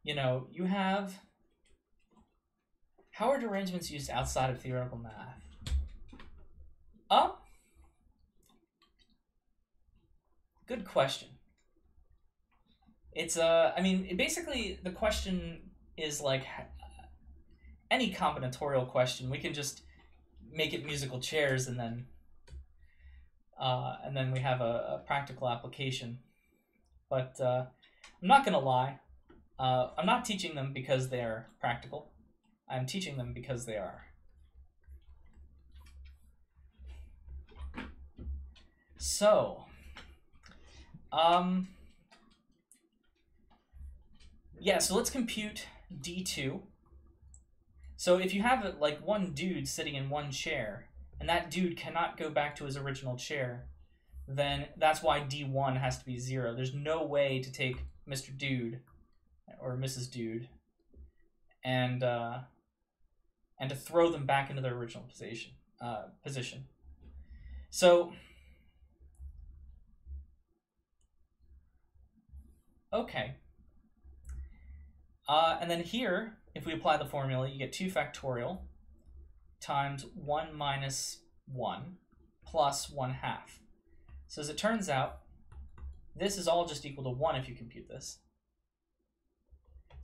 you know, you have how are derangements used outside of theoretical math? Oh, good question. It's uh, I mean, basically the question is like any combinatorial question. We can just make it musical chairs and then uh, and then we have a, a practical application. But uh, I'm not gonna lie, uh, I'm not teaching them because they're practical. I'm teaching them because they are. So, um, yeah, so let's compute D2. So if you have like one dude sitting in one chair, and that dude cannot go back to his original chair, then that's why D1 has to be zero. There's no way to take Mr. Dude or Mrs. Dude and uh, and to throw them back into their original position. Uh, position. So, okay. Uh, and then here, if we apply the formula, you get 2 factorial times 1 minus 1 plus 1 half. So as it turns out, this is all just equal to 1 if you compute this.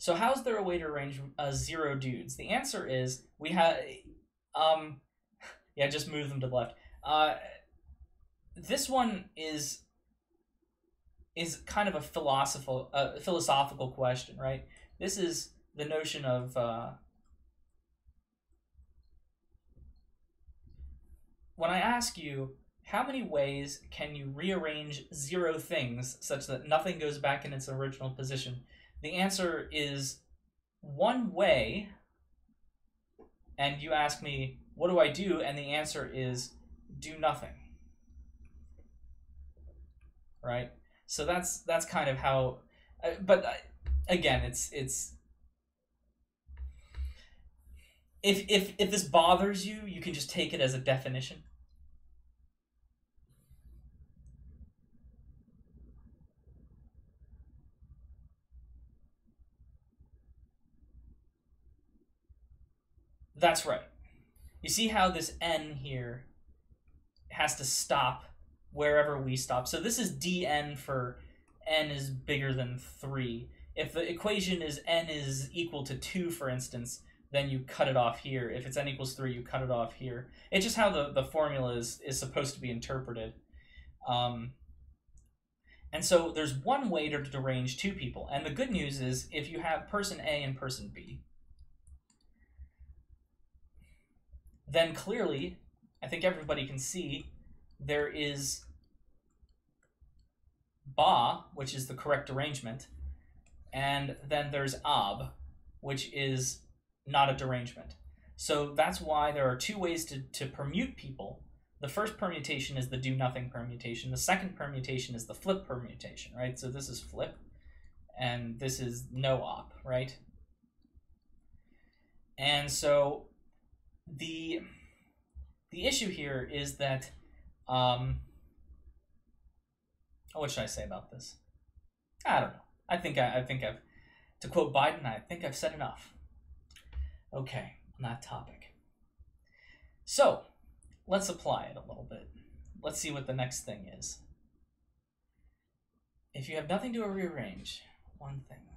So how is there a way to arrange uh, zero dudes? The answer is we have, um, (sighs) yeah, just move them to the left. Uh, this one is is kind of a philosophical uh, philosophical question, right? This is the notion of uh, when I ask you how many ways can you rearrange zero things such that nothing goes back in its original position? The answer is one way, and you ask me, what do I do? And the answer is do nothing. Right? So that's that's kind of how uh, but uh, again, it's it's if if if this bothers you, you can just take it as a definition. That's right. You see how this n here has to stop wherever we stop. So this is dn for n is bigger than 3. If the equation is n is equal to 2, for instance, then you cut it off here. If it's n equals 3, you cut it off here. It's just how the, the formula is, is supposed to be interpreted. Um, and so there's one way to derange two people. And the good news is if you have person A and person B, then clearly, I think everybody can see there is ba, which is the correct arrangement, and then there's ab, which is not a derangement. So that's why there are two ways to, to permute people. The first permutation is the do nothing permutation. The second permutation is the flip permutation, right? So this is flip, and this is no op, right? And so the the issue here is that um, what should I say about this? I don't know. I think I, I think I've to quote Biden, I think I've said enough. Okay, on that topic. So let's apply it a little bit. Let's see what the next thing is. If you have nothing to rearrange, one thing.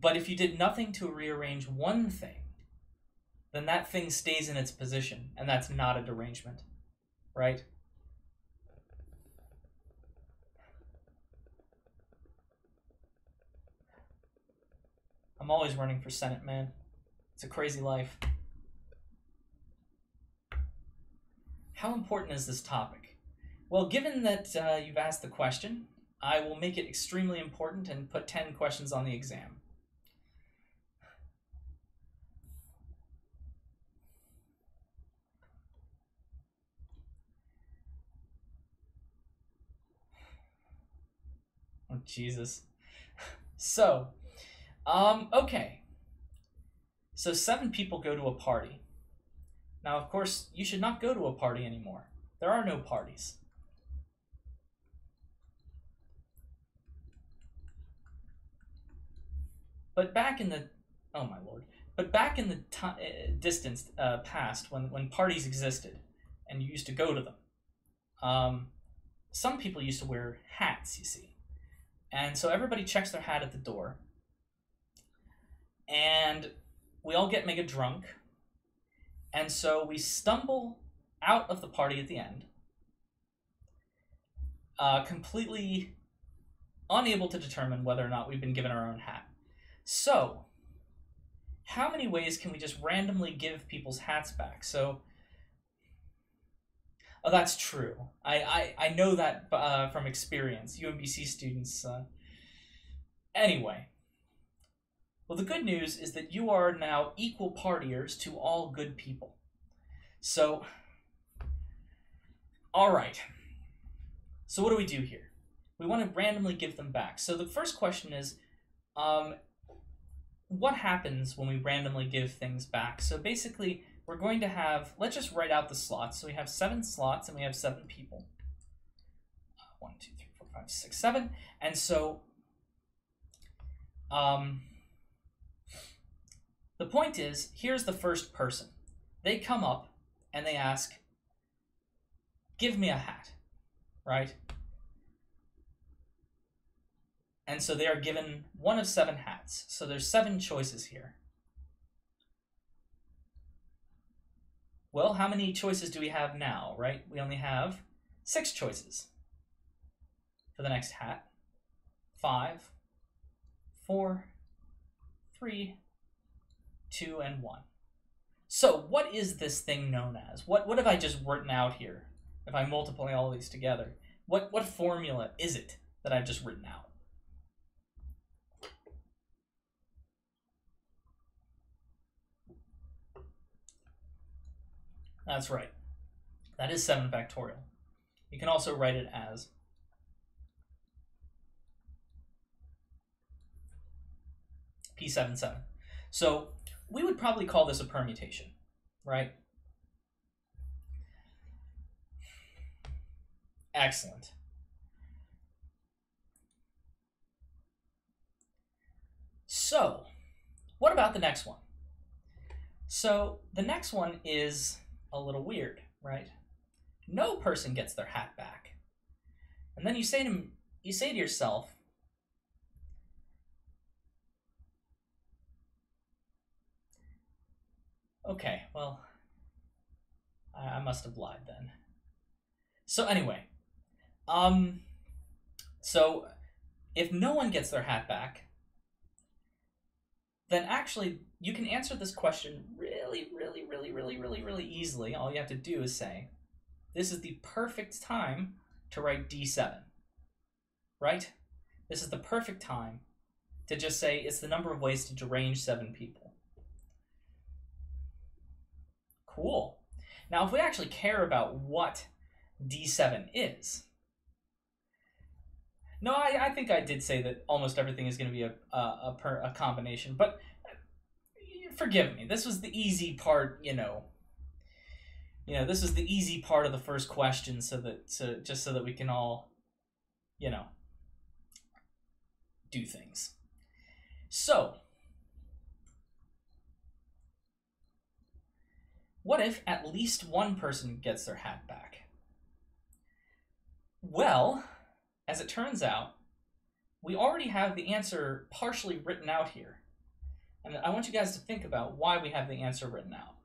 But if you did nothing to rearrange one thing, then that thing stays in its position, and that's not a derangement, right? I'm always running for Senate, man. It's a crazy life. How important is this topic? Well, given that uh, you've asked the question, I will make it extremely important and put 10 questions on the exam. Oh, Jesus. (laughs) So, um, okay. So seven people go to a party. Now, of course, you should not go to a party anymore. There are no parties. But back in the, oh my lord, but back in the time, uh, distance uh, past, when when parties existed, and you used to go to them, um, some people used to wear hats. You see, and so everybody checks their hat at the door, and we all get mega drunk. And so we stumble out of the party at the end, uh, completely unable to determine whether or not we've been given our own hat. So, how many ways can we just randomly give people's hats back? So, oh, that's true. I, I, I know that uh, from experience. UMBC students. Uh... Anyway, well, the good news is that you are now equal partiers to all good people. So, all right. So, what do we do here? We want to randomly give them back. So, the first question is um, what happens when we randomly give things back? So, basically, we're going to have, let's just write out the slots. So, we have seven slots and we have seven people. One, two, three, four, five, six, seven. And so, um, the point is, here's the first person. They come up and they ask, Give me a hat, right? And so they are given one of seven hats. So there's seven choices here. Well, how many choices do we have now, right? We only have six choices for the next hat. Five, four, three, two, and one. So what is this thing known as? What what have I just written out here? If I multiply all these together, what what formula is it that I've just written out? That's right. That is 7 factorial. You can also write it as P77. So we would probably call this a permutation, right? Excellent. So, what about the next one? So, the next one is a little weird, right? No person gets their hat back. And then you say to you say to yourself, Okay, well, I, I must have lied then. So anyway, um, so if no one gets their hat back, then actually you can answer this question really, really, really, really, really, easily. All you have to do is say, this is the perfect time to write D7. Right? This is the perfect time to just say it's the number of ways to derange seven people. Cool. Now, if we actually care about what D7 is, no, I, I think I did say that almost everything is going to be a, a, a, per, a combination, but forgive me. This was the easy part, you know. You know, this was the easy part of the first question, so that so just so that we can all, you know, do things. So, what if at least one person gets their hat back? Well, as it turns out, we already have the answer partially written out here. And I want you guys to think about why we have the answer written out.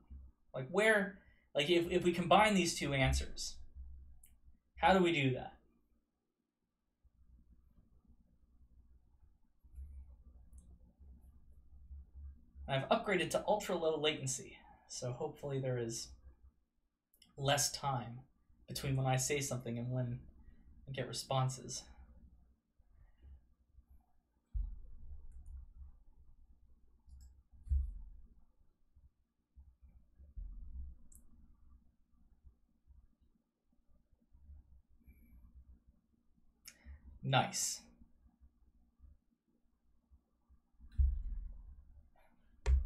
Like where, like if, if we combine these two answers, how do we do that? I've upgraded to ultra low latency, so hopefully there is less time between when I say something and when I get responses. Nice.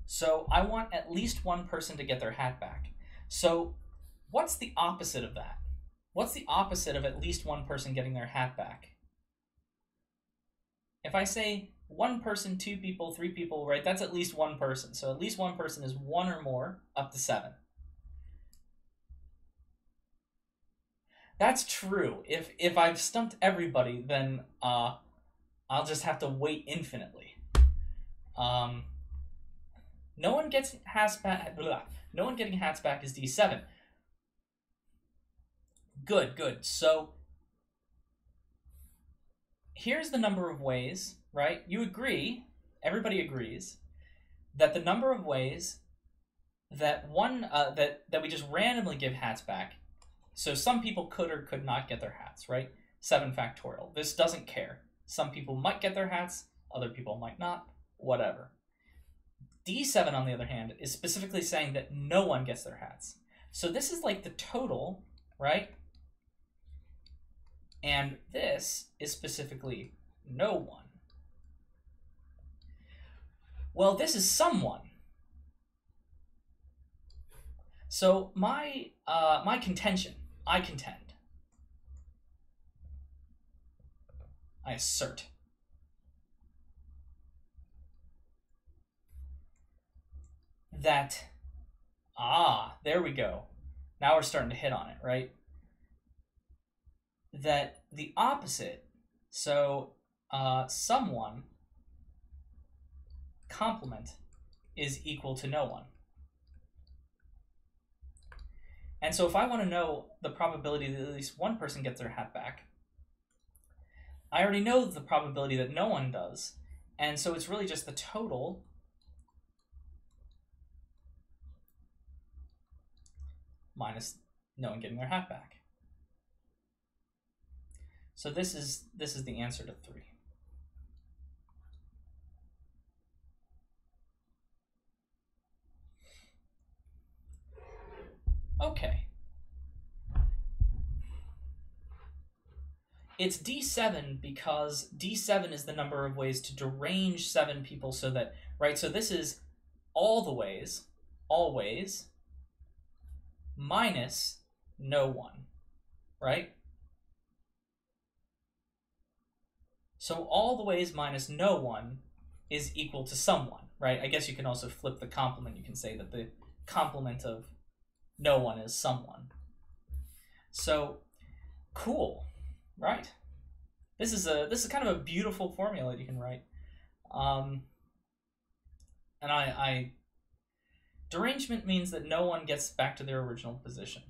So I want at least one person to get their hat back. So what's the opposite of that? What's the opposite of at least one person getting their hat back? If I say one person, two people, three people, right, that's at least one person. So at least one person is one or more, up to seven. That's true. If if I've stumped everybody, then uh, I'll just have to wait infinitely. Um, no one gets hats back. No one getting hats back is D7. Good, good. So here's the number of ways, right? You agree, everybody agrees, that the number of ways that one uh, that that we just randomly give hats back so some people could or could not get their hats, right? 7 factorial. This doesn't care. Some people might get their hats, other people might not, whatever. D7, on the other hand, is specifically saying that no one gets their hats. So this is like the total, right? And this is specifically no one. Well, this is someone. So my uh, my contention I contend. I assert. That, ah, there we go. Now we're starting to hit on it, right? That the opposite, so uh, someone complement is equal to no one. And so if I want to know the probability that at least one person gets their hat back, I already know the probability that no one does. And so it's really just the total minus no one getting their hat back. So this is this is the answer to 3. Okay. It's D7 because D7 is the number of ways to derange seven people so that, right? So this is all the ways, always, minus no one, right? So all the ways minus no one is equal to someone, right? I guess you can also flip the complement. You can say that the complement of no one is someone. So cool, right? This is a this is kind of a beautiful formula that you can write. Um, and I, I derangement means that no one gets back to their original position.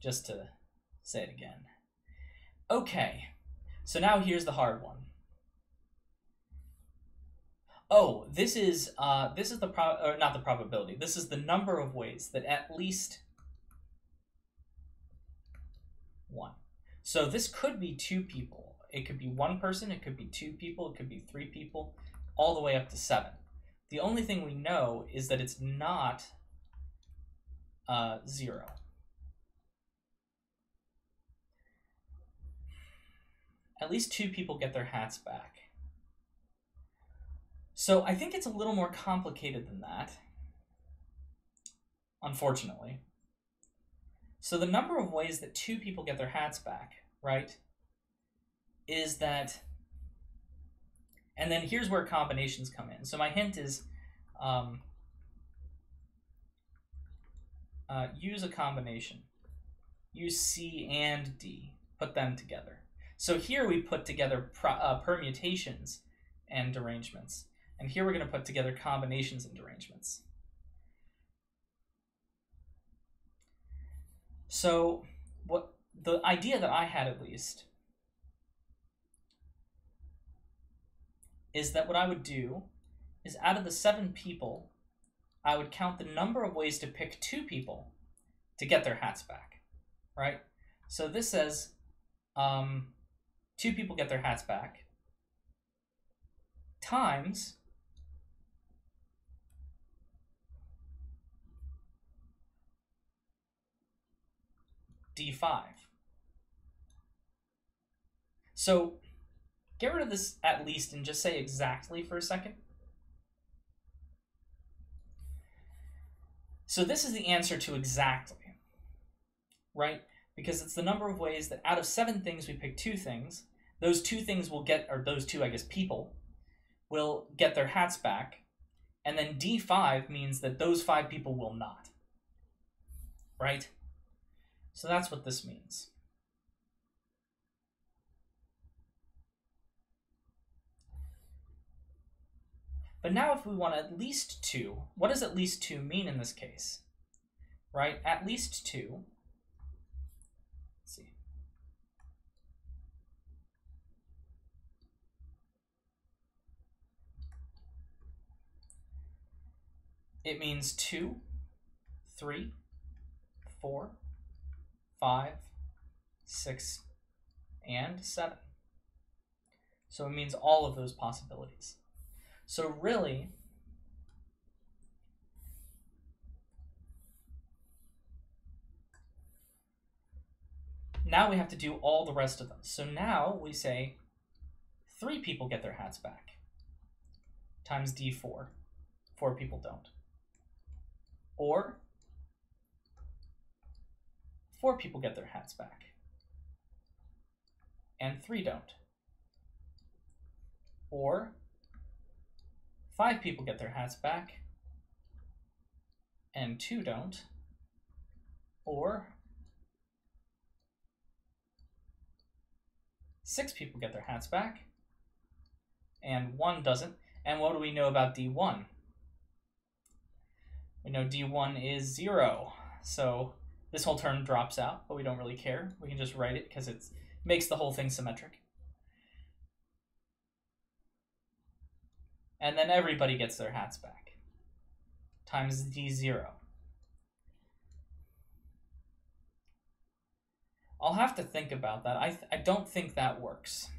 Just to say it again. Okay, so now here's the hard one. Oh, this is uh, this is the pro or not the probability. This is the number of ways that at least one. So this could be two people. It could be one person. It could be two people. It could be three people, all the way up to seven. The only thing we know is that it's not uh, zero. At least two people get their hats back. So I think it's a little more complicated than that, unfortunately. So the number of ways that two people get their hats back, right, is that, and then here's where combinations come in. So my hint is um, uh, use a combination. Use C and D, put them together. So here we put together uh, permutations and derangements. And here we're going to put together combinations and derangements. So what the idea that I had at least is that what I would do is out of the seven people, I would count the number of ways to pick two people to get their hats back, right? So this says um, two people get their hats back times d5. So get rid of this at least and just say exactly for a second. So this is the answer to exactly, right? Because it's the number of ways that out of seven things we pick two things, those two things will get, or those two, I guess, people, will get their hats back. And then D5 means that those five people will not, right? So that's what this means. But now if we want at least 2, what does at least 2 mean in this case? Right? At least 2. Let's see. It means 2, 3, 4, five, six, and seven. So it means all of those possibilities. So really, now we have to do all the rest of them. So now we say three people get their hats back times d4. Four people don't. Or four people get their hats back. And three don't. Or five people get their hats back and two don't. Or six people get their hats back and one doesn't. And what do we know about D1? We know D1 is zero. So this whole term drops out, but we don't really care. We can just write it because it makes the whole thing symmetric. And then everybody gets their hats back. Times d0. I'll have to think about that. I, I don't think that works.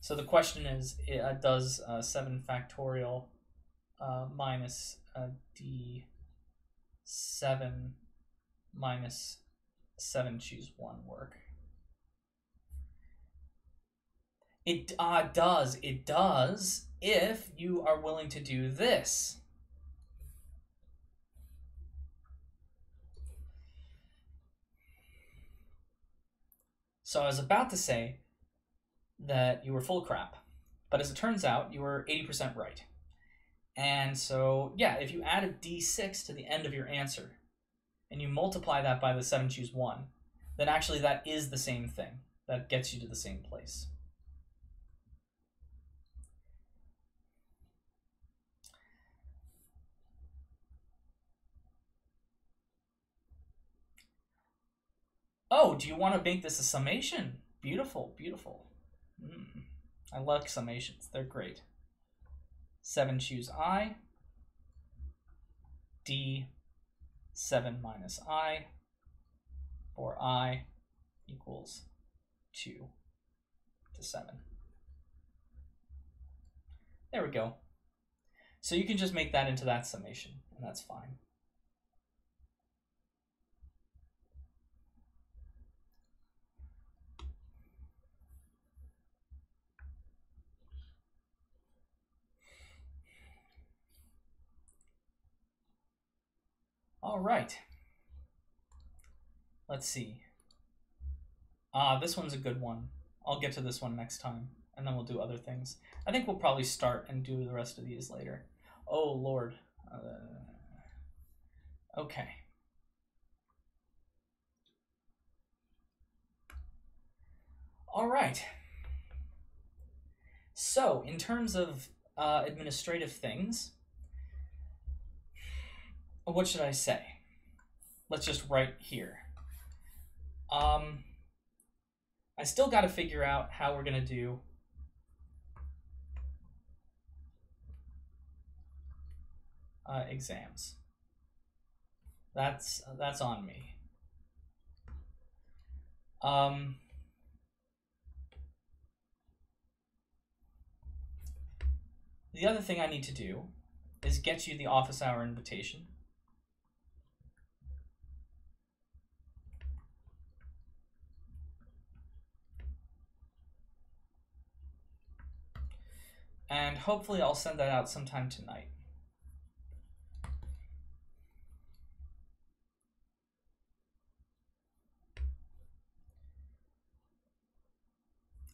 So the question is, uh, does uh, 7 factorial uh, minus uh, d 7 minus 7 choose 1 work? It uh, does. It does if you are willing to do this. So I was about to say that you were full crap, but as it turns out, you were 80% right. And so, yeah, if you add a d6 to the end of your answer and you multiply that by the 7 choose 1, then actually that is the same thing. That gets you to the same place. Oh, do you want to make this a summation? Beautiful, beautiful. Mm, I like summations. They're great. 7 choose i. d 7 minus i for i equals 2 to 7. There we go. So you can just make that into that summation, and that's fine. All right. Let's see. Ah, this one's a good one. I'll get to this one next time, and then we'll do other things. I think we'll probably start and do the rest of these later. Oh, Lord. Uh, okay. All right. So, in terms of uh, administrative things, what should I say? Let's just write here. Um, I still got to figure out how we're going to do uh, exams. That's that's on me. Um, the other thing I need to do is get you the office hour invitation. And hopefully I'll send that out sometime tonight.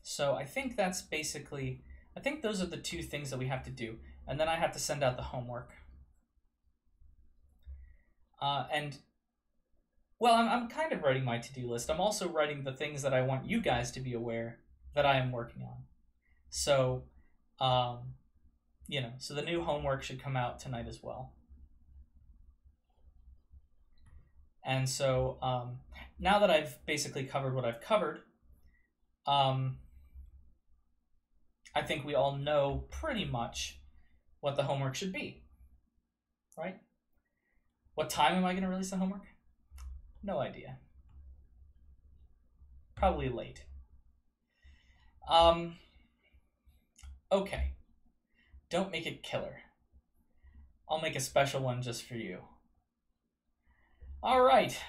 So I think that's basically, I think those are the two things that we have to do. And then I have to send out the homework. Uh, and, well, I'm, I'm kind of writing my to-do list. I'm also writing the things that I want you guys to be aware that I am working on. So um, you know, so the new homework should come out tonight as well. And so um, now that I've basically covered what I've covered, um, I think we all know pretty much what the homework should be, right? What time am I going to release the homework? No idea. Probably late. Um, Okay. Don't make it killer. I'll make a special one just for you. All right. (sighs)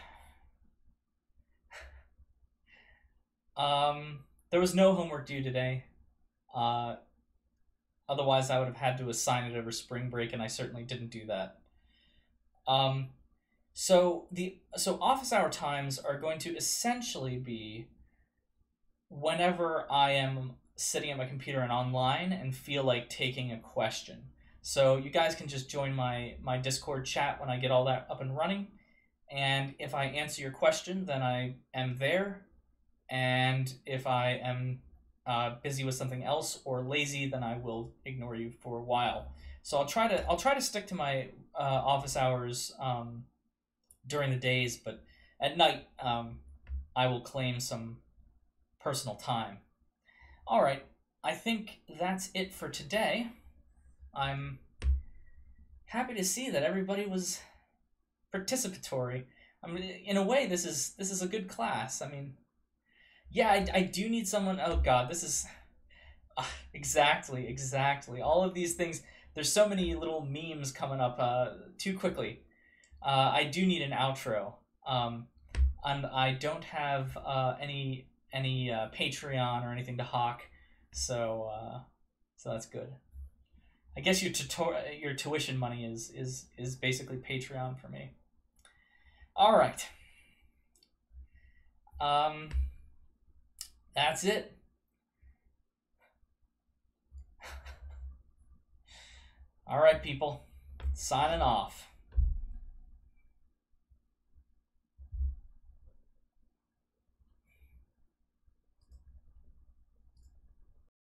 Um, there was no homework due today. Uh, otherwise, I would have had to assign it over spring break, and I certainly didn't do that. Um, so the so office hour times are going to essentially be whenever I am sitting at my computer and online and feel like taking a question. So you guys can just join my my Discord chat when I get all that up and running. And if I answer your question, then I am there. And if I am uh, busy with something else or lazy, then I will ignore you for a while. So I'll try to I'll try to stick to my uh, office hours um, during the days, but at night um, I will claim some personal time. All right, I think that's it for today. I'm happy to see that everybody was participatory. I mean, in a way, this is this is a good class. I mean, yeah, I, I do need someone. Oh God, this is uh, exactly exactly all of these things. There's so many little memes coming up uh, too quickly. Uh, I do need an outro, um, and I don't have uh, any any uh, Patreon or anything to hawk, so uh, so that's good. I guess your tutor- your tuition money is is is basically Patreon for me. All right. Um, that's it. (laughs) All right, people. Signing off.